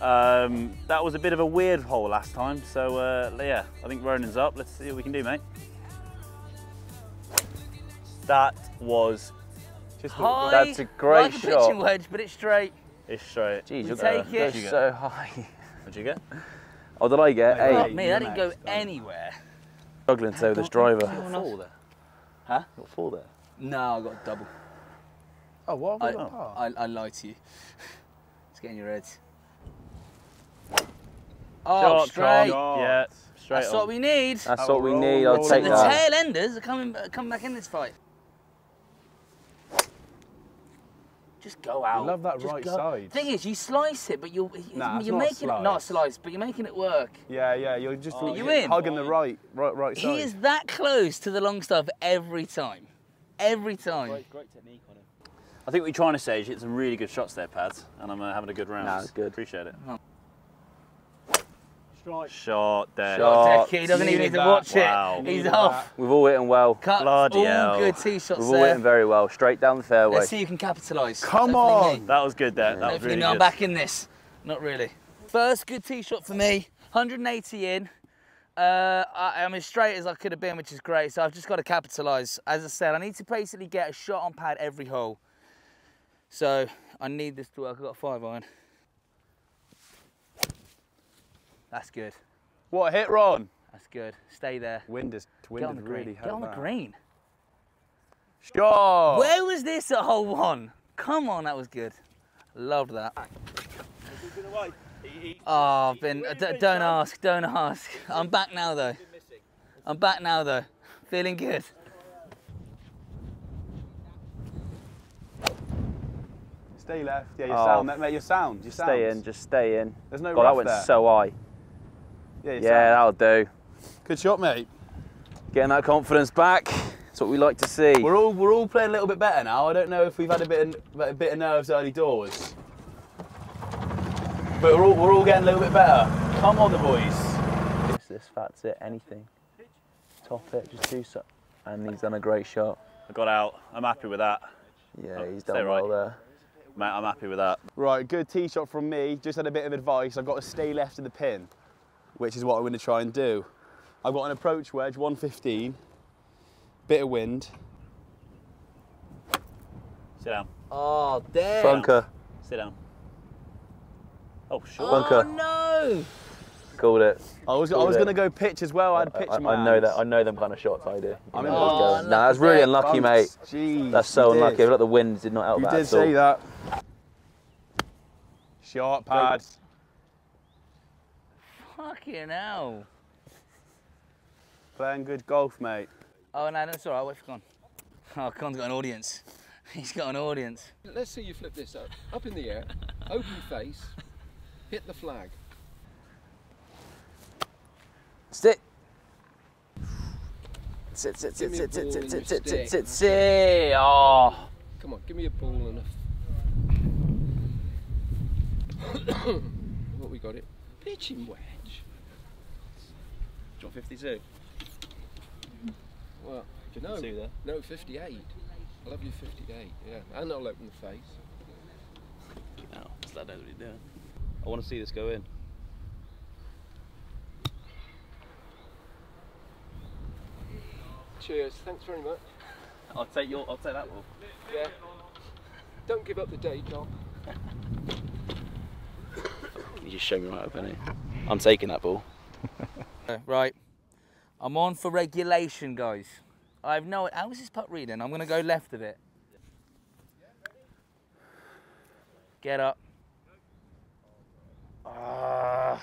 Um, that was a bit of a weird hole last time, so uh, yeah, I think Ronan's up. Let's see what we can do, mate. That was Just High, That's a great like a pitching wedge, but it's straight. it's straight. Jeez, you're take going it. so high. What'd you get? Oh, did I get Hey, eight? Me, you're that didn't go next, anywhere. Struggling to over this driver. Four there. Huh? Got four there. No, I got a double. Oh, what? I, have we got par? I, I lied to you. It's getting your heads. Oh, Shot, straight. Tom. Yeah, straight That's on. what we need. That's Oh, what we roll, need. I'll roll, take the roll. that. tail enders are coming, are coming back in this fight. Just go out. I love that Just right go. side. Thing is, you slice it, but you're Nah, you're not a making it not a slice. slice, but you're making it work. Yeah, yeah. You're just Are you in? hugging the right, right, right side. He is that close to the long stuff every time. Every time. Great technique on him. I think what you're trying to say is you hit some really good shots there, Pads, and I'm uh, having a good round. Nah, it's good. Appreciate it. Oh. Shot there. Shot. Decky, he doesn't even need to watch Wow. it. He's Needed off. We've all hit well. Cut. Bloody all hell. good tee shots We've all there. hit very well. Straight down the fairway. Let's see if you can capitalise. Come Hopefully on. me. That was good there. That was Hopefully really no, I'm good. back in this. Not really. First good tee shot for me. 180 in. Uh, I, I'm as straight as I could have been, which is great. So I've just got to capitalise. As I said, I need to basically get a shot on pad every hole. So I need this to work. I've got a five iron. That's good. What a hit, Ron? That's good. Stay there. Wind is, wind Get on has the green. Get on the that. green. Shot. Where was this at hole one? Come on, that was good. Loved that. Oh, I've been. don't ask, don't ask. I'm back now though. I'm back now though. Feeling good. Stay left. Yeah, your Oh. sound, mate. Your sound. Your sound. Stay in. Just stay in. There's no God, rough that went there. so high. Yeah, Yeah, that'll do. Good shot, mate. Getting that confidence back. That's what we like to see. We're all we're all playing a little bit better now. I don't know if we've had a bit of, a bit of nerves early doors, but we're all we're all getting a little bit better. Come on, the boys. This, this, that's it. Anything. Top it. Just do so. And he's done a great shot. I got out. I'm happy with that. Yeah, Oh, he's stay done well right. there. Mate, I'm happy with that. Right, good tee shot from me. Just had a bit of advice. I've got to stay left of the pin, which is what I'm going to try and do. I've got an approach wedge, 115, bit of wind. Sit down. Oh, damn. Bunker. Sit down. Oh, sure. Oh, Bunker. no. Called it. I was, I was going to go pitch as well. I had pitch I, in my I know hands. that. I know them kind of shots. I do. I'm You in know love. what's going- Oh, Nah, that's really unlucky, mate. Jeez, That's so unlucky. did. Look, the wind did not help You that did at say all. that. Shot pad. Fucking hell. Playing good golf, mate. Oh, no, that's all right. Wait for Con. Oh, Con's got an audience. He's got an audience. Let's see you flip this up. Up in the air, open face, hit the flag. Sit. Sit, sit, sit, sit, sit, sit, sit, sit, sit, sit, sit. Oh. Come on, give me a ball and a. what we got it? Pitching wedge. Do you want 52? Well, no, Two there. no, 58. I love you 58, yeah. And I'll open the face. No, just let that what you're doing. I want to see this go in. Cheers, thanks very much. I'll take your. I'll take that ball. Yeah. Don't give up the day job. You just show me right up, innit? I'm taking that ball. Uh, Right. I'm on for regulation, guys. I have no. How is this putt reading? I'm going to go left of it. Get up. Ah.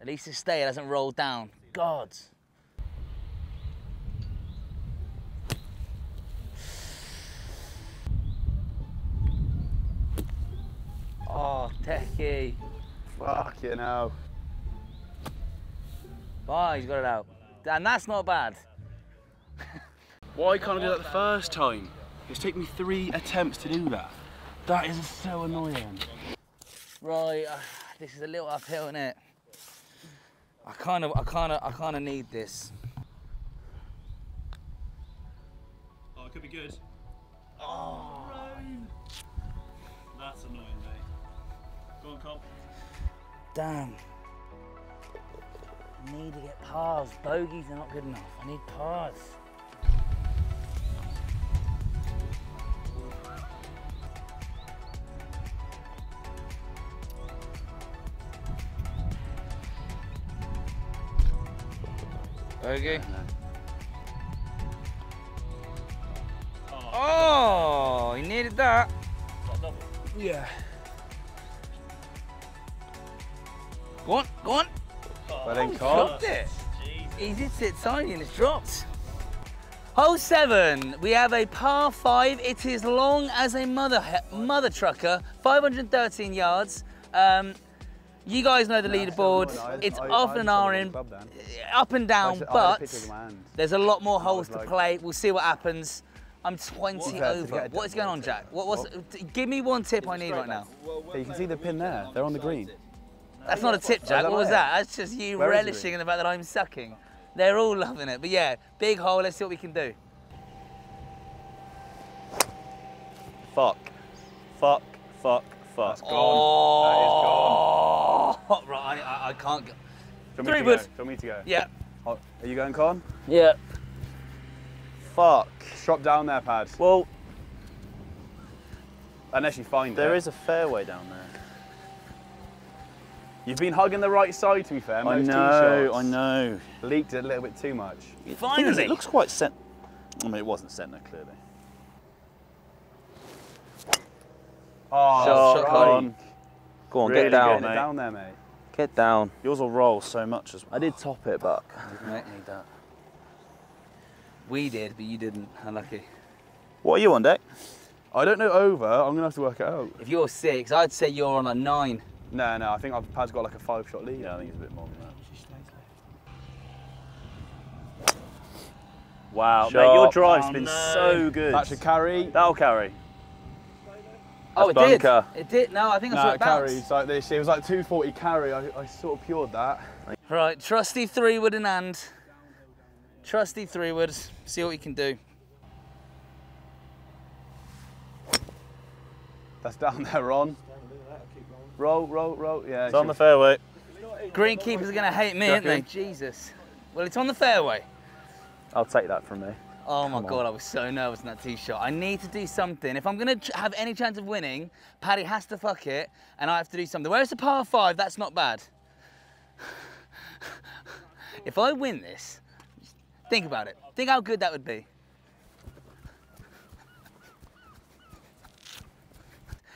At least it's stay. It hasn't rolled down. God. Oh, techie. Fuck you know. Oh, he's got it out. And that's not bad. Why can't I do that the first time? It's taken me three attempts to do that. That is so annoying. Right, uh, this is a little uphill, isn't it? I kind of, I kind of, I kind of need this. Oh, it could be good. Oh. That's annoying, mate. Go on, Cole. Damn. I need to get pars. Bogeys are not good enough. I need pars. Bogey. Oh, he needed that. Yeah. Go on, go on. Well then, He's Carl. dropped it. He's hit it tiny and it's dropped. Hole seven, we have a par five. It is long as a mother mother trucker, 513 yards. Um, you guys know the leaderboard. It's off and R in, up and down, but there's a lot more holes to like- play. We'll see what happens. I'm 20 What's that? To over. What is going on, Jack? What, what's, give me one tip I need right now. you can see the pin there. They're on the green. That's not a tip, Jack. What was that? That's just you Where is it? relishing in the fact that I'm sucking. They're all loving it. But yeah, big hole. Let's see what we can do. Fuck. Fuck. Fuck. Fuck. Oh, right. I, I can't go. Do you Three me to go? wood. Do me to go? Yeah. Oh, Are you going, Con? Yeah. Fuck. Drop down there, pad. Well, Unless you find there it. is a fairway down there. You've been hugging the right side, to be fair. I Most tee know. I know. Leaked it a little bit too much. Thing is, Finally. it looks quite set. I mean, it wasn't centre clearly. Oh, Shot, shot on. Go on, really get down, getting it mate. down there, mate. Get down. Yours will roll so much as well. I did top it, but Right. need that. We did, but you didn't. Unlucky. What are you on deck? I don't know over. I'm gonna have to work it out. If you're six, I'd say you're on a nine. No, no, I think I've Pad's got like a five shot lead. Yeah, I think it's a bit more than that. Wow, mate, your drive's Oh, been no. so good. That should carry. That'll carry. Oh, it bunker. did. It did. No, I think I No, saw it it bounce. carries like this. It was like 240 carry. I, I sort of pured that. Right, trusty three wood in hand. Trusty three wood. See what you can do. That's down there, Ron. Roll, roll, roll. Yeah. It's on the fairway. Greenkeepers are going to hate me, aren't they? Jesus. Well, it's on the fairway. I'll take that from me. Oh my god, I was so nervous in that tee shot. I need to do something. If I'm gonna have any chance of winning, Paddy has to fuck it, and I have to do something. Where's the par five, that's not bad. if I win this, think about it. Think how good that would be.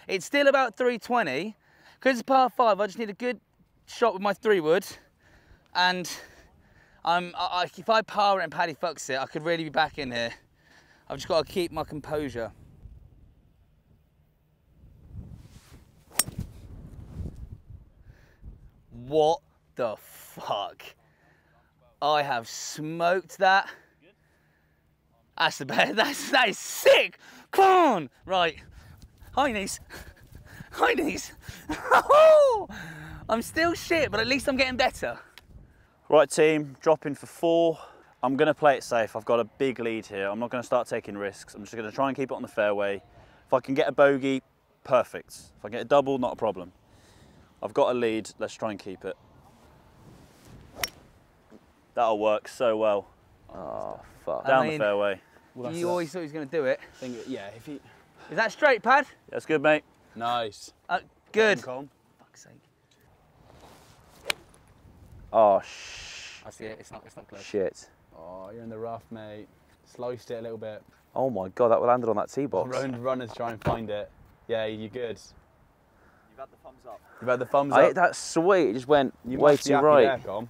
It's still about 320. Because it's par five, I just need a good shot with my three wood, and I'm, I, if I power it and Paddy fucks it, I could really be back in here. I've just got to keep my composure. What the fuck? I have smoked that. That's the best. That's that is sick. Come on, right. Hi knees. Hi knees. Oh, I'm still shit, but at least I'm getting better. Right, team, dropping for four. I'm going to play it safe. I've got a big lead here. I'm not going to start taking risks. I'm just going to try and keep it on the fairway. If I can get a bogey, perfect. If I get a double, not a problem. I've got a lead. Let's try and keep it. That'll work so well. Oh, fuck. Down mean- the fairway. you always thought he was going to do it. Think, yeah, if he. Is that straight, Pad? That's good, mate. Nice. Uh, good. Calm. Fuck's sake. Oh, sh- I see it. It's not. It's not close. shit. Oh, you're in the rough, mate. Sliced it a little bit. Oh my god, that landed on that tee box. Run, runners try and find it. Yeah, you're good. You've had the thumbs up. You've had the thumbs I up. hit that sweet. It just went You way must too right. there, Calm.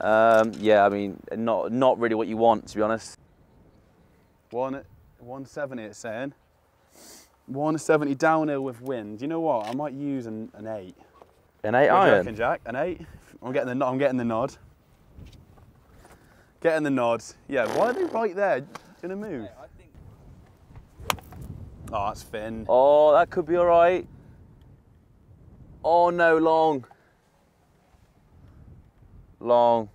Um, yeah, I mean, not not really what you want, to be honest. One, 170 it's saying. 170 downhill with wind. You know what? I might use an, an eight. An eight What do you iron. reckon, Jack? An eight? I'm getting the I'm getting the nod. Getting the nod. Yeah. Why are they right there? Gonna move. Oh, that's Finn. Oh, that could be all right. Oh no, long. Long.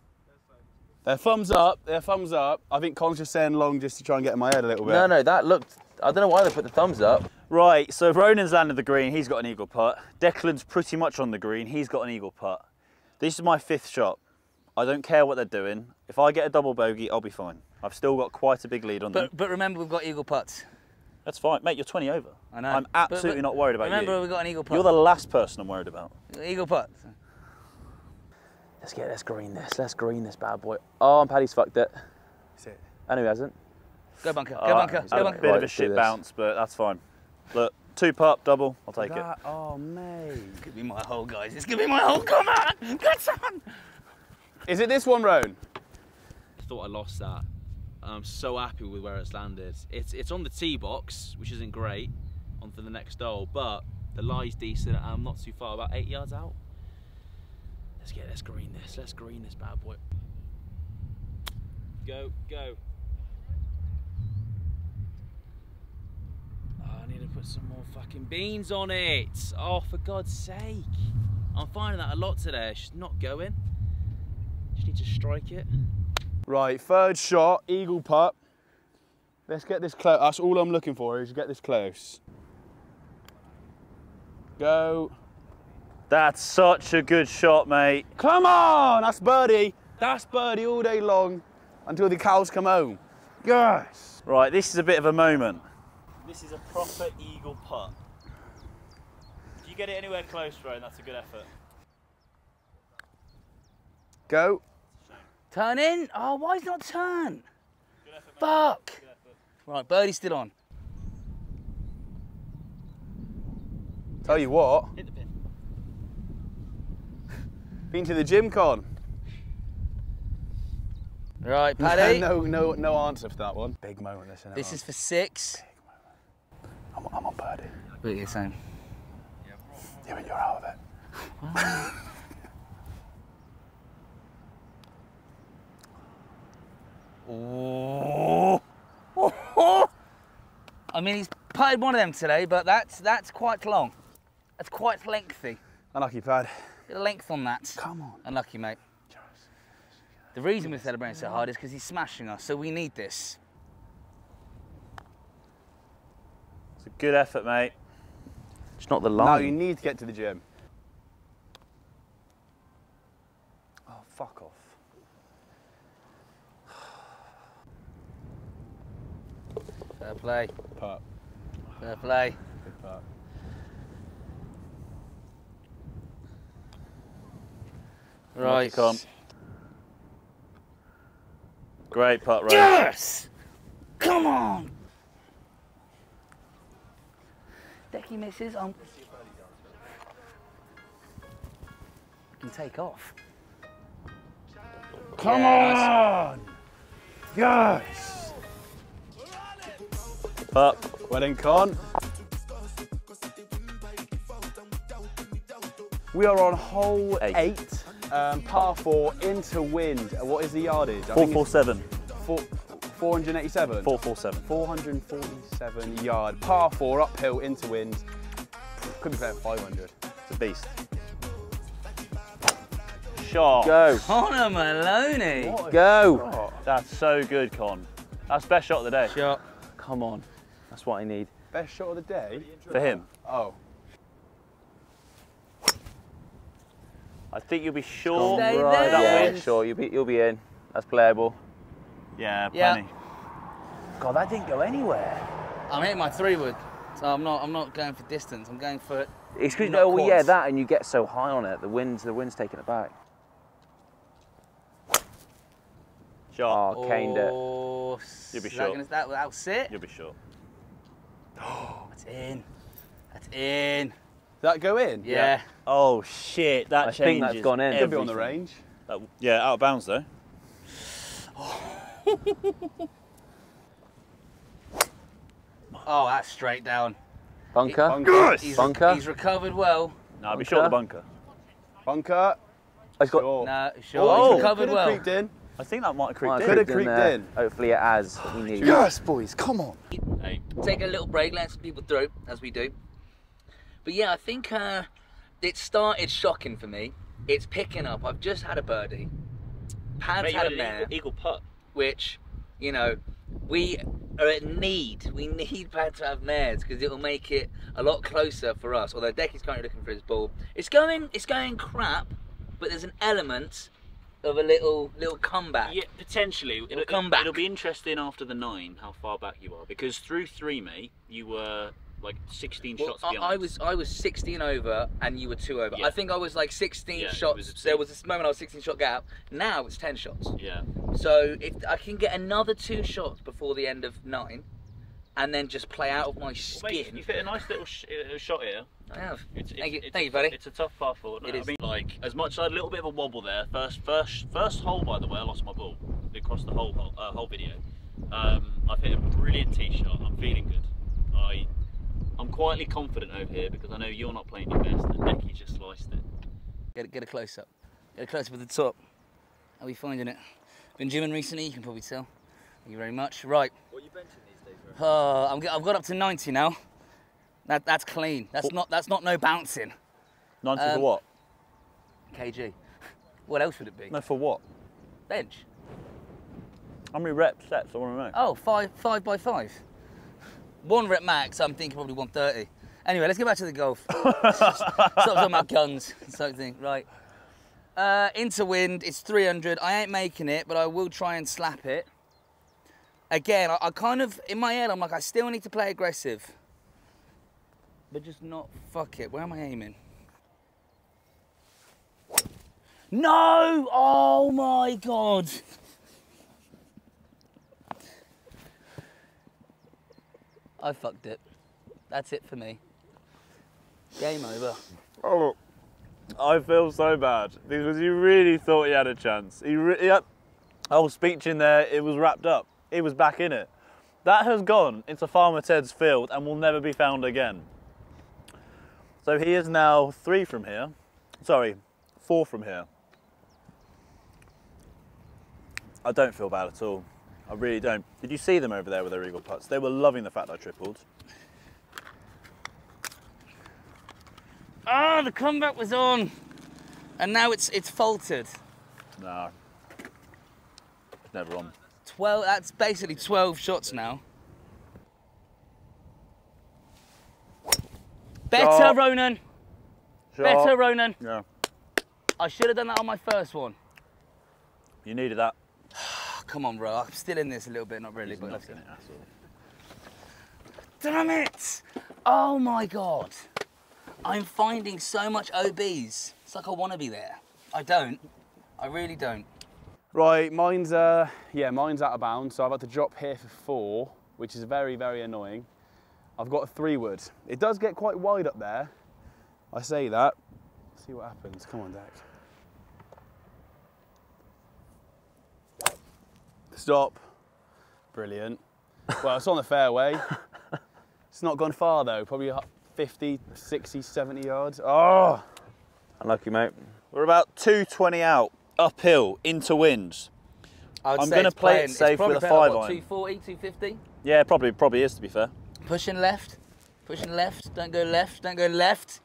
They're thumbs up. They're thumbs up. I think Con's just saying long just to try and get in my head a little bit. No, no, that looked. I don't know why they put the thumbs up. Right, so Ronan's landed the green, he's got an eagle putt. Declan's pretty much on the green, he's got an eagle putt. This is my fifth shot. I don't care what they're doing. If I get a double bogey, I'll be fine. I've still got quite a big lead on them. But but remember, we've got eagle putts. That's fine. Mate, you're 20 over. I know. I'm But- but absolutely not worried about remember, you. Remember, we've got an eagle putt. You're the last person I'm worried about. eagle putt. Let's get let's green this. Let's green this bad boy. Oh, and Paddy's fucked it. That's it. I know he hasn't. Go bunker. Go All right, bunker. had Go a bunker. bit Right, of a let's do shit this. bounce, but that's fine. Look, two putt, double, I'll take it. That- oh, mate. Could be my hole, guys. It's gonna be my hole. Come on, get on. Is it this one, Roan? I thought I lost that. I'm so happy with where it's landed. It's it's on the tee box, which isn't great, on for the next hole, but the lie's decent and I'm not too far, about eight yards out. Let's get let's green this. Let's green this bad boy. Go, go. Oh, I need to put some more fucking beans on it. Oh, for God's sake. I'm finding that a lot today. It's just not going. Just need to strike it. Right, third shot, eagle putt. Let's get this close. That's all I'm looking for is get this close. Go. That's such a good shot, mate. Come on, that's birdie. That's birdie all day long until the cows come home. Yes. Right, this is a bit of a moment. This is a proper eagle putt. If you get it anywhere close, Ron, that's a good effort. Go. Turn in. Oh, why is not turn? Fuck. Right, birdie's still on. Tell you what, Hit the pin. been to the gym, Con. Right, Paddy. no, no, no answer for that one. Big moment, this. This is for six. I'm, I'm on birdie. But saying. Yeah, but you're out of it. Oh! I mean, he's putted one of them today, but that's that's quite long. That's quite lengthy. Unlucky pad. Bit of length on that. Come on. Unlucky, mate. The reason we're celebrating so hard is because he's smashing us, so we need this. It's a good effort, mate. It's not the Now line. you need to get to the gym. Oh, fuck off. Fair play. Putt. Fair play. Good putt. Right. Con. Great putt, right? Yes! Come on! Decky misses. Um, can take off. Come Yeah, on! Yes! Putt. Well done, Con. We are on hole Eight. eight, um, par four, into wind. What is the yardage? I 447. four- 487? 447. 447 yard. Par four, uphill, into wind. Could be playing 500. It's a beast. Shot. Go. Connor Maloney. Go. That's so good, Con. That's best shot of the day Shot. Come on. That's what I need. Best shot of the day? for him. Oh. I think you'll be sure Stay there. that Yeah, sure. You'll be you'll be in. That's playable. Yeah, Yeah. God, that didn't go anywhere. I'm hitting my three wood, so I'm not. I'm not going for distance. I'm going for. It's because Not oh well, yeah, that and you get so high on it. The wind's the wind's taking it back. Shot. Oh, caned it. Oh, You'll be is that short. gonna- That, that'll sit. You'll be short. Oh, That's in. That's in. Did that go in? Yeah. Oh shit, that I think that's changes gone in. Could be on the range. That- yeah, out of bounds though. Oh, that's straight down. Bunker. Bunker. He's, Bunker. he's recovered well. No, I'll be sure of the bunker. Bunker. It's got. Sure. No, sure. Oh, he's recovered Could have well. creeped in. I think that might have creeped Might in. have Coulda creeped creeped in. Hopefully it has. We need. Yes, boys, come on. Take a little break, let some people through, as we do. But yeah, I think uh, it started shocking for me. It's picking up. I've just had a birdie. Pad's Mate, you had had a an mare, eagle, eagle putt. Which, you know, we are at need. We need Pad to have mares because it will make it a lot closer for us. Although Decky's currently looking for his ball. It's going, it's going crap, but there's an element of a little, little comeback. Yeah, potentially. It'll, come back. It'll be interesting after the nine how far back you are because through three, mate, you were like 16 Well, shots I, behind. I was I was 16 over and you were two over. Yeah. I think I was like 16 Yeah, shots. was there was this moment I was 16 shot gap. Now it's 10 shots. Yeah. So if I can get another two shots before the end of nine, and then just play out of my Well, skin, mate, you've hit a nice little sh- uh, shot here. I have. It's, Thank you, it's, thank you, buddy. It's a tough par four. No, It I is. mean, like as much I had a little bit of a wobble there. First, first, first hole, by the way, I lost my ball across the whole whole, uh, whole video. Um, I've hit a brilliant tee shot. I'm feeling good. I, I'm quietly confident over here because I know you're not playing your best, and Decky just sliced it. Get a, get a close up. Get a close up at the top. How are we finding it? Been gymming recently. You can probably tell. Thank you very much. Right. What are you benching these days? Uh, I'm, get- I've got up to 90 now. That that's clean. That's not that's not no bouncing. 90 for Um, what? kg. What else would it be? No, for what? Bench. How many reps, sets? I want to know. Oh, five, five by five. One rep max, I'm thinking probably 130. Anyway, let's get back to the golf. Stop talking about guns something. Right. Uh, into wind, it's 300. I ain't making it, but I will try and slap it. Again, I, I kind of, in my head, I'm like, I still need to play aggressive. But just not, fuck it. Where am I aiming? No! Oh my god! I fucked it. That's it for me. Game over. Oh, I feel so bad because you really thought he had a chance. He, re- he had, whole speech in there, it was wrapped up. He was back in it. That has gone into Farmer Ted's field and will never be found again. So he is now three from here, Sorry, four from here. I don't feel bad at all. I really don't. Did you see them over there with their eagle putts? They were loving the fact I tripled. Ah, the comeback was on, and now it's it's faltered. Nah, it's never on. Twelve. That's basically twelve shots now. Better, Shot. Ronan. Shot. Better, Ronan. Yeah, I should have done that on my first one. you needed that. Come on, bro. I'm still in this a little bit, not really, He's but not let's in it at all. Damn it! Oh my god. I'm finding so much OBs. It's like I want to be there. I don't. I really don't. Right, mine's uh, yeah, mine's out of bounds, so I've had to drop here for four, which is very, very annoying. I've got a three wood. It does get quite wide up there. I say that. see what happens. Come on, Deck. Stop. Brilliant. Well, it's on the fairway. It's not gone far though, probably a 50, 60, 70 yards. Oh! Unlucky, mate. We're about 220 out, uphill, into winds. I would I'm gonna play it playing- it's safe probably with a five what, iron. 240, 250? Yeah, probably probably is to be fair. Pushing left. Pushing left. Don't go left. Don't go left.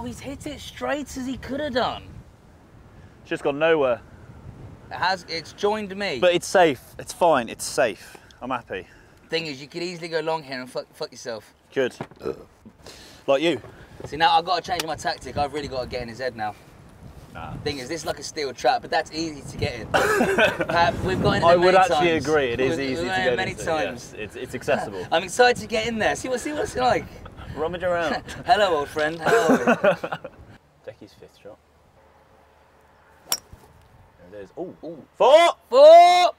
Oh, he's hit it straight as he could have done. It's just gone nowhere. It has. It's joined me. But it's safe. It's fine. It's safe. I'm happy. thing is, you could easily go long here and fuck, fuck yourself. Good. Like you. See, now I've got to change my tactic. I've really got to get in his head now. Nah. Thing is, this is like a steel trap, but that's easy to get in. Pat, We've got in I there would actually times. agree. It is We've- easy we've to got in many into. times. Yes, it's, it's accessible. I'm excited to get in there. See what see what it's like. Rummage around. Hello, old friend. How are we? Decky's fifth shot. There it is. Ooh, ooh. Four! Four.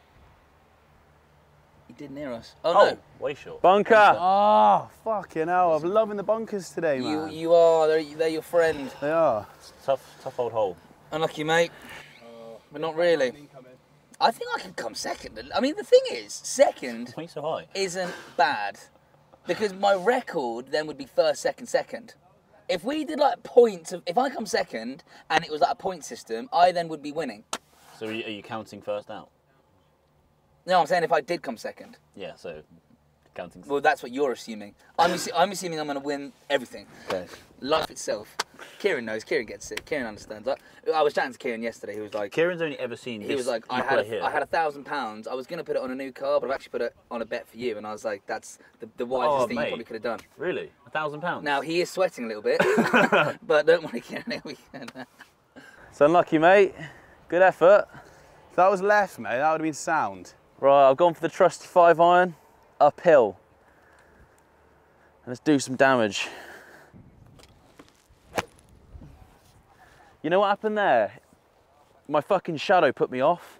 He did near us. Oh, Oh, no. way short. Bunker! Oh, fucking hell. I'm loving the bunkers today, You man. you you are. They're, they're your friend. They are. Tough, tough old hole. Unlucky, mate. But not really. I think I can come second. I mean, the thing is, second Why are you so high? isn't bad because my record then would be first, second, second. If we did like points of, if I come second and it was like a point system, I then would be winning. So are you, are you counting first out? No, I'm saying if I did come second. Yeah, so counting. Well, that's what you're assuming. I'm, assu- I'm assuming I'm going to win everything. Okay. Life itself. Kieran knows. Kieran gets it. Kieran understands. I, I was chatting to Kieran yesterday. He was like, Kieran's only ever seen he this was like, I had, got a, here. I had a thousand pounds. I was going to put it on a new car, but I've actually put it on a bet for you. And I was like, that's the, the wisest Oh, thing mate. you probably could have done. Really? A thousand pounds? Now he is sweating a little bit, but don't worry, Kieran. Here we go. It's unlucky, mate. Good effort. If that was left, mate, that would have been sound. Right, I've gone for the trusty five iron, uphill. Let's do some damage. You know what happened there? My fucking shadow put me off.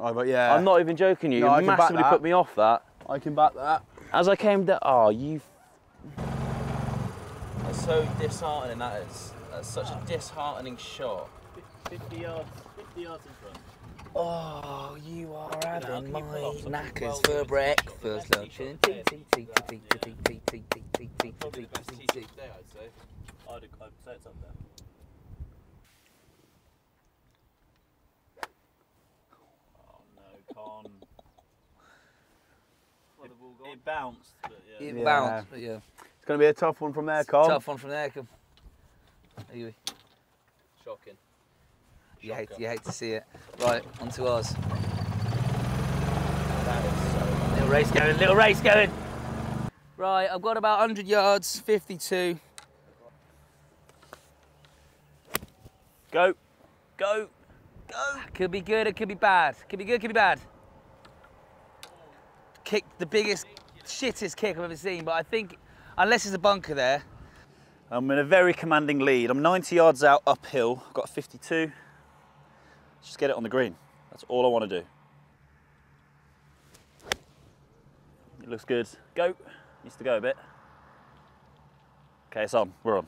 Oh, but yeah. I'm not even joking you. No, you I can back massively put me off that. I can back that. As I came down, oh, you. That's so disheartening. That is. That's such a disheartening shot. 50 yards, 50 yards in front. Oh, you are having my pull knackers well for good? breakfast, lunch, and tea, tea, tea, tea, tea. Oh no, Con. It bounced, but yeah. It Yeah. bounced, but yeah. It's going to be a tough one from there, Carl. Tough one from there. Come. You, Shocking. you hate, you hate to see it. Right, on to ours. Little race going, little race going. Right, I've got about 100 yards, 52. Go, go, go. Could be good, it could be bad. Could be good, could be bad. Kick the biggest, shittest kick I've ever seen, but I think, unless there's a bunker there, I'm in a very commanding lead. I'm 90 yards out uphill. I've got a 52. Just get it on the green. That's all I want to do. It looks good. Go. Needs to go a bit. Okay, it's on. We're on.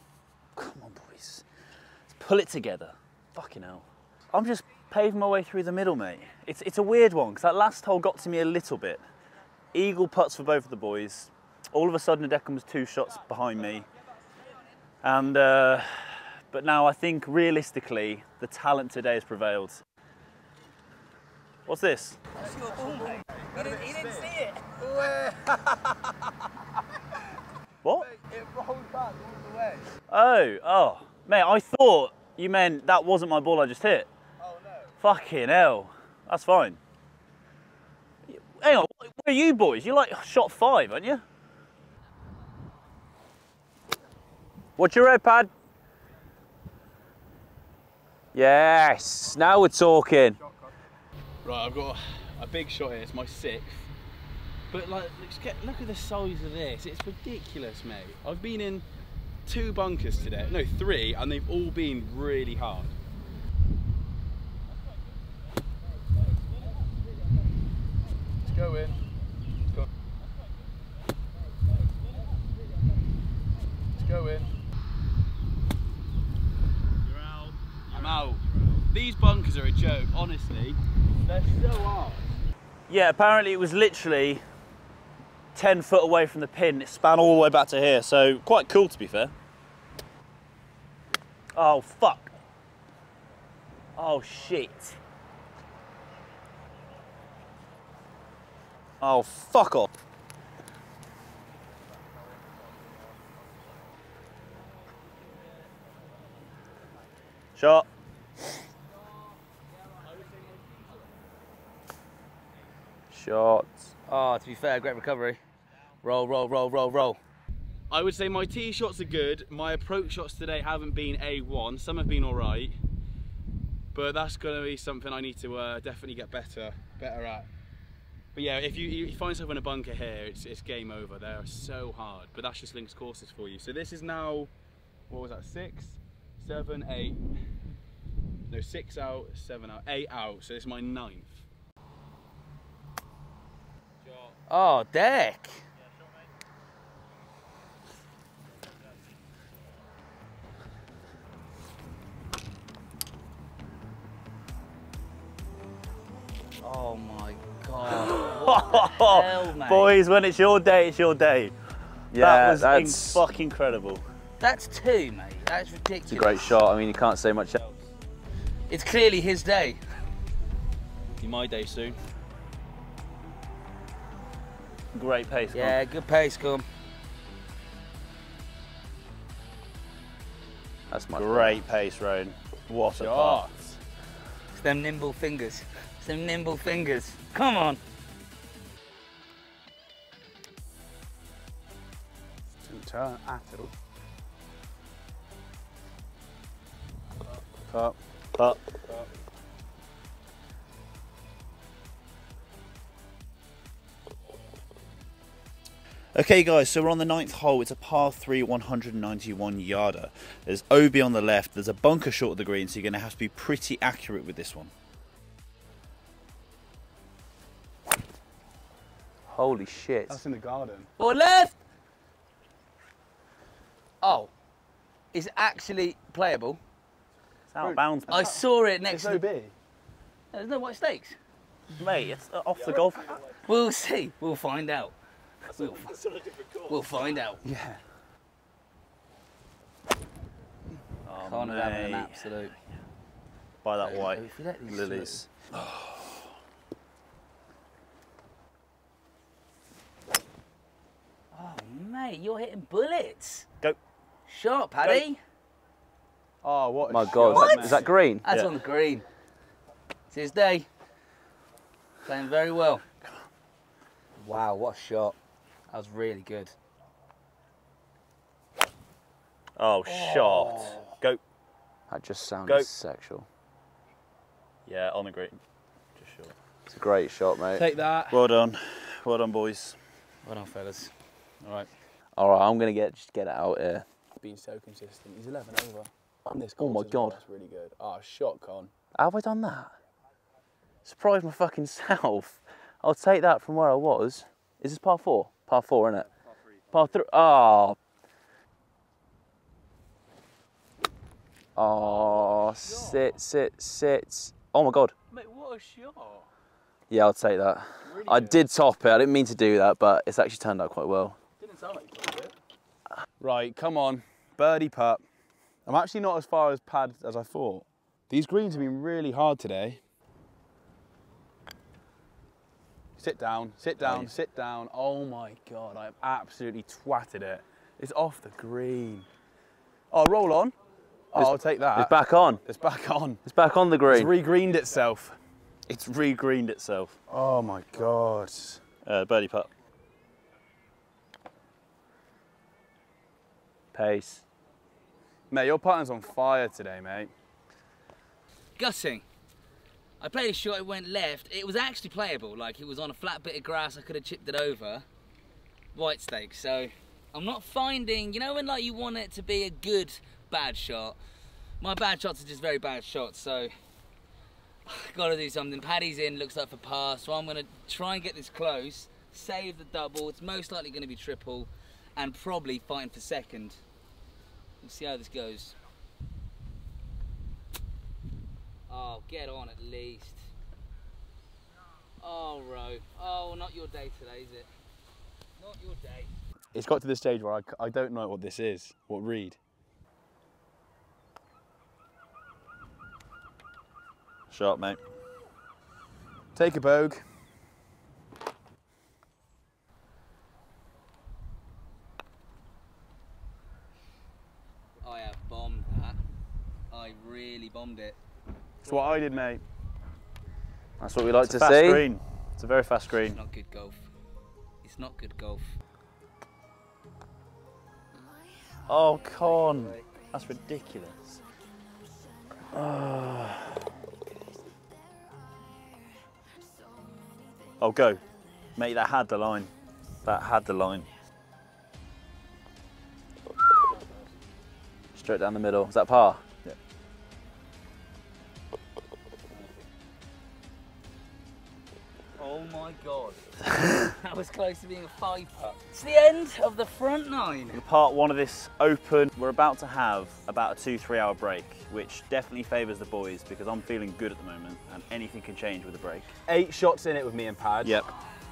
Come on, boys. Let's pull it together. Fucking hell. I'm just paving my way through the middle, mate. It's, it's a weird one because that last hole got to me a little bit. eagle putts for both of the boys. All of a sudden, Declan was two shots behind me. And, uh, but now I think realistically, the talent today has prevailed. What's this? What? It rolled back all the way. Oh, oh. Mate, I thought you meant that wasn't my ball I just hit. Fucking hell. That's fine. Hang on, where are you boys? You're like shot five, aren't you? What's your red pad? Yes, now we're talking. Right, I've got a, big shot here. It's my sixth. But like, look at the size of this. It's ridiculous, mate. I've been in two bunkers today. No, three, and they've all been really hard. Go in. Go. Let's go in. You're out. I'm out. These bunkers are a joke, honestly. They're so hard. Yeah, apparently it was literally 10 foot away from the pin. It span all the way back to here, so quite cool to be fair. Oh, fuck. Oh, shit. Oh, fuck off. Shot. Shots. Oh, to be fair, great recovery. Roll, roll, roll, roll, roll. I would say my tee shots are good. My approach shots today haven't been A1. Some have been all right. But that's going to be something I need to uh, definitely get better better at. But yeah, if you, you find yourself in a bunker here, it's, it's game over. They are so hard. But that's just links courses for you. So this is now, what was that, six, seven, eight. No, six out, seven out, eight out. So this is my ninth. Oh, deck. Oh my god. What the hell, mate? Boys, when it's your day, it's your day. Yeah, that was in- that's fucking incredible. That's two, mate. That's ridiculous. it's a great shot. I mean, you can't say much else. It's clearly his day. Be my day soon. Great pace. man. Yeah, good pace, come. That's my Great pace, Roan. What a putt. It's them nimble fingers. It's them nimble fingers. Come on. Didn't turn at all. Cut. Putt. Okay guys, so we're on the ninth hole. It's a par 3 191 yarder. There's OB on the left. There's a bunker short of the green, so you're going to have to be pretty accurate with this one. Holy shit. That's in the garden. Or left. Oh, it's actually playable. It's out of bounds, I saw it next It's to. OB. There's no white stakes. mate. It's uh, off the golf. We'll see. We'll find out. We'll, we'll find out. Yeah. Oh, Connor's having an absolute. By that white If you lilies. Oh, mate, you're hitting bullets. Go. Shot, Paddy. Oh, what a My shot, God, is that, that green? That's Yeah. on the green. It's his day. Playing very well. Wow, what a shot. That was really good. Oh, oh. shot. Go. That just sounded Go. sexual. Yeah, on the green. Just short. It's a great shot, mate. Take that. Well done. Well done, boys. Well done, fellas. All right. All right, I'm gonna get just get it out here. Been so consistent. He's 11 over. On this Oh my course well, God. That's really good. Oh, shot, Con. How have I done that? Surprised my fucking self. I'll take that from where I was. Is this par four? Par four, isn't it? Par three. Par three. Oh. Ah. Oh, ah, sit, sit, sit. Oh my god. Mate, what a shot. Yeah, I'll take that. I did top it. I didn't mean to do that, but it's actually turned out quite well. Right, come on, birdie putt. I'm actually not as far as pad as I thought. These greens have been really hard today. Sit down, sit down, sit down. Oh my God, I've absolutely twatted it. It's off the green. Oh, roll on. Oh, I'll take that. It's back on. It's back on. It's back on the green. It's green. re-greened itself. It's re-greened itself. Oh my God. Uh, birdie putt. Pace. Mate, your partner's on fire today, mate. Gutting. I played a shot, it went left. It was actually playable. Like it was on a flat bit of grass, I could have chipped it over. White stake. So I'm not finding, you know, when like you want it to be a good bad shot. My bad shots are just very bad shots. So I gotta do something. Paddy's in, looks like for par. So I'm gonna try and get this close, save the double. It's most likely gonna be triple, and probably fighting for second. We'll see how this goes. Oh, get on at least. Oh, Ro. Oh, not your day today, is it? Not your day. It's got to the stage where I don't know what this is, what read. Sharp, mate. Take a bogue. I have bombed that. I really bombed it. That's what I did, mate. That's what we like It's a to fast see. green. It's a very fast green. It's green. not good golf. It's not good golf. Oh, con. That's ridiculous. Oh, go. Mate, that had the line. That had the line. Straight down the middle. Is that par? Oh my god. that was close to being a five putt. It's the end of the front nine. In part one of this open, we're about to have about a two, three hour break, which definitely favours the boys because I'm feeling good at the moment and anything can change with a break. Eight shots in it with me and Pad. Yep.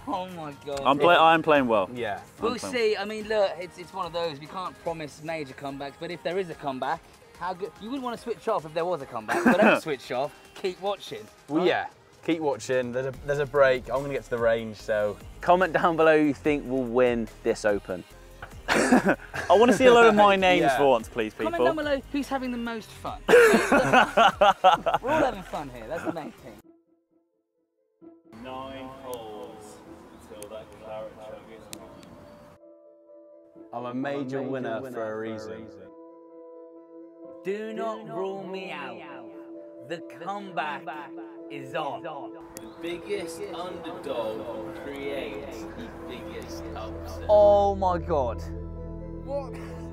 Oh my god. I'm, play- I'm playing well. Yeah. We'll I'm see. I mean, look, it's, it's one of those. We can't promise major comebacks, but if there is a comeback, how good? You wouldn't want to switch off if there was a comeback. but don't switch off. Keep watching. Well, yeah. Keep watching. There's a, there's a break. I'm going to get to the range, so. Comment down below who you think will win this open. I want to see a load of my names Yeah. for once, please, people. Comment people. down below who's having the most fun. We're all having fun here. That's the main thing. Nine holes until that claret jug is mine. I'm a major, winner, for a reason. Do not rule me out. The comeback is on. The biggest underdog creates the biggest upset. Oh my god. What?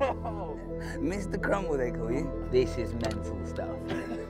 Mr. Crumble, they call you. This is mental stuff.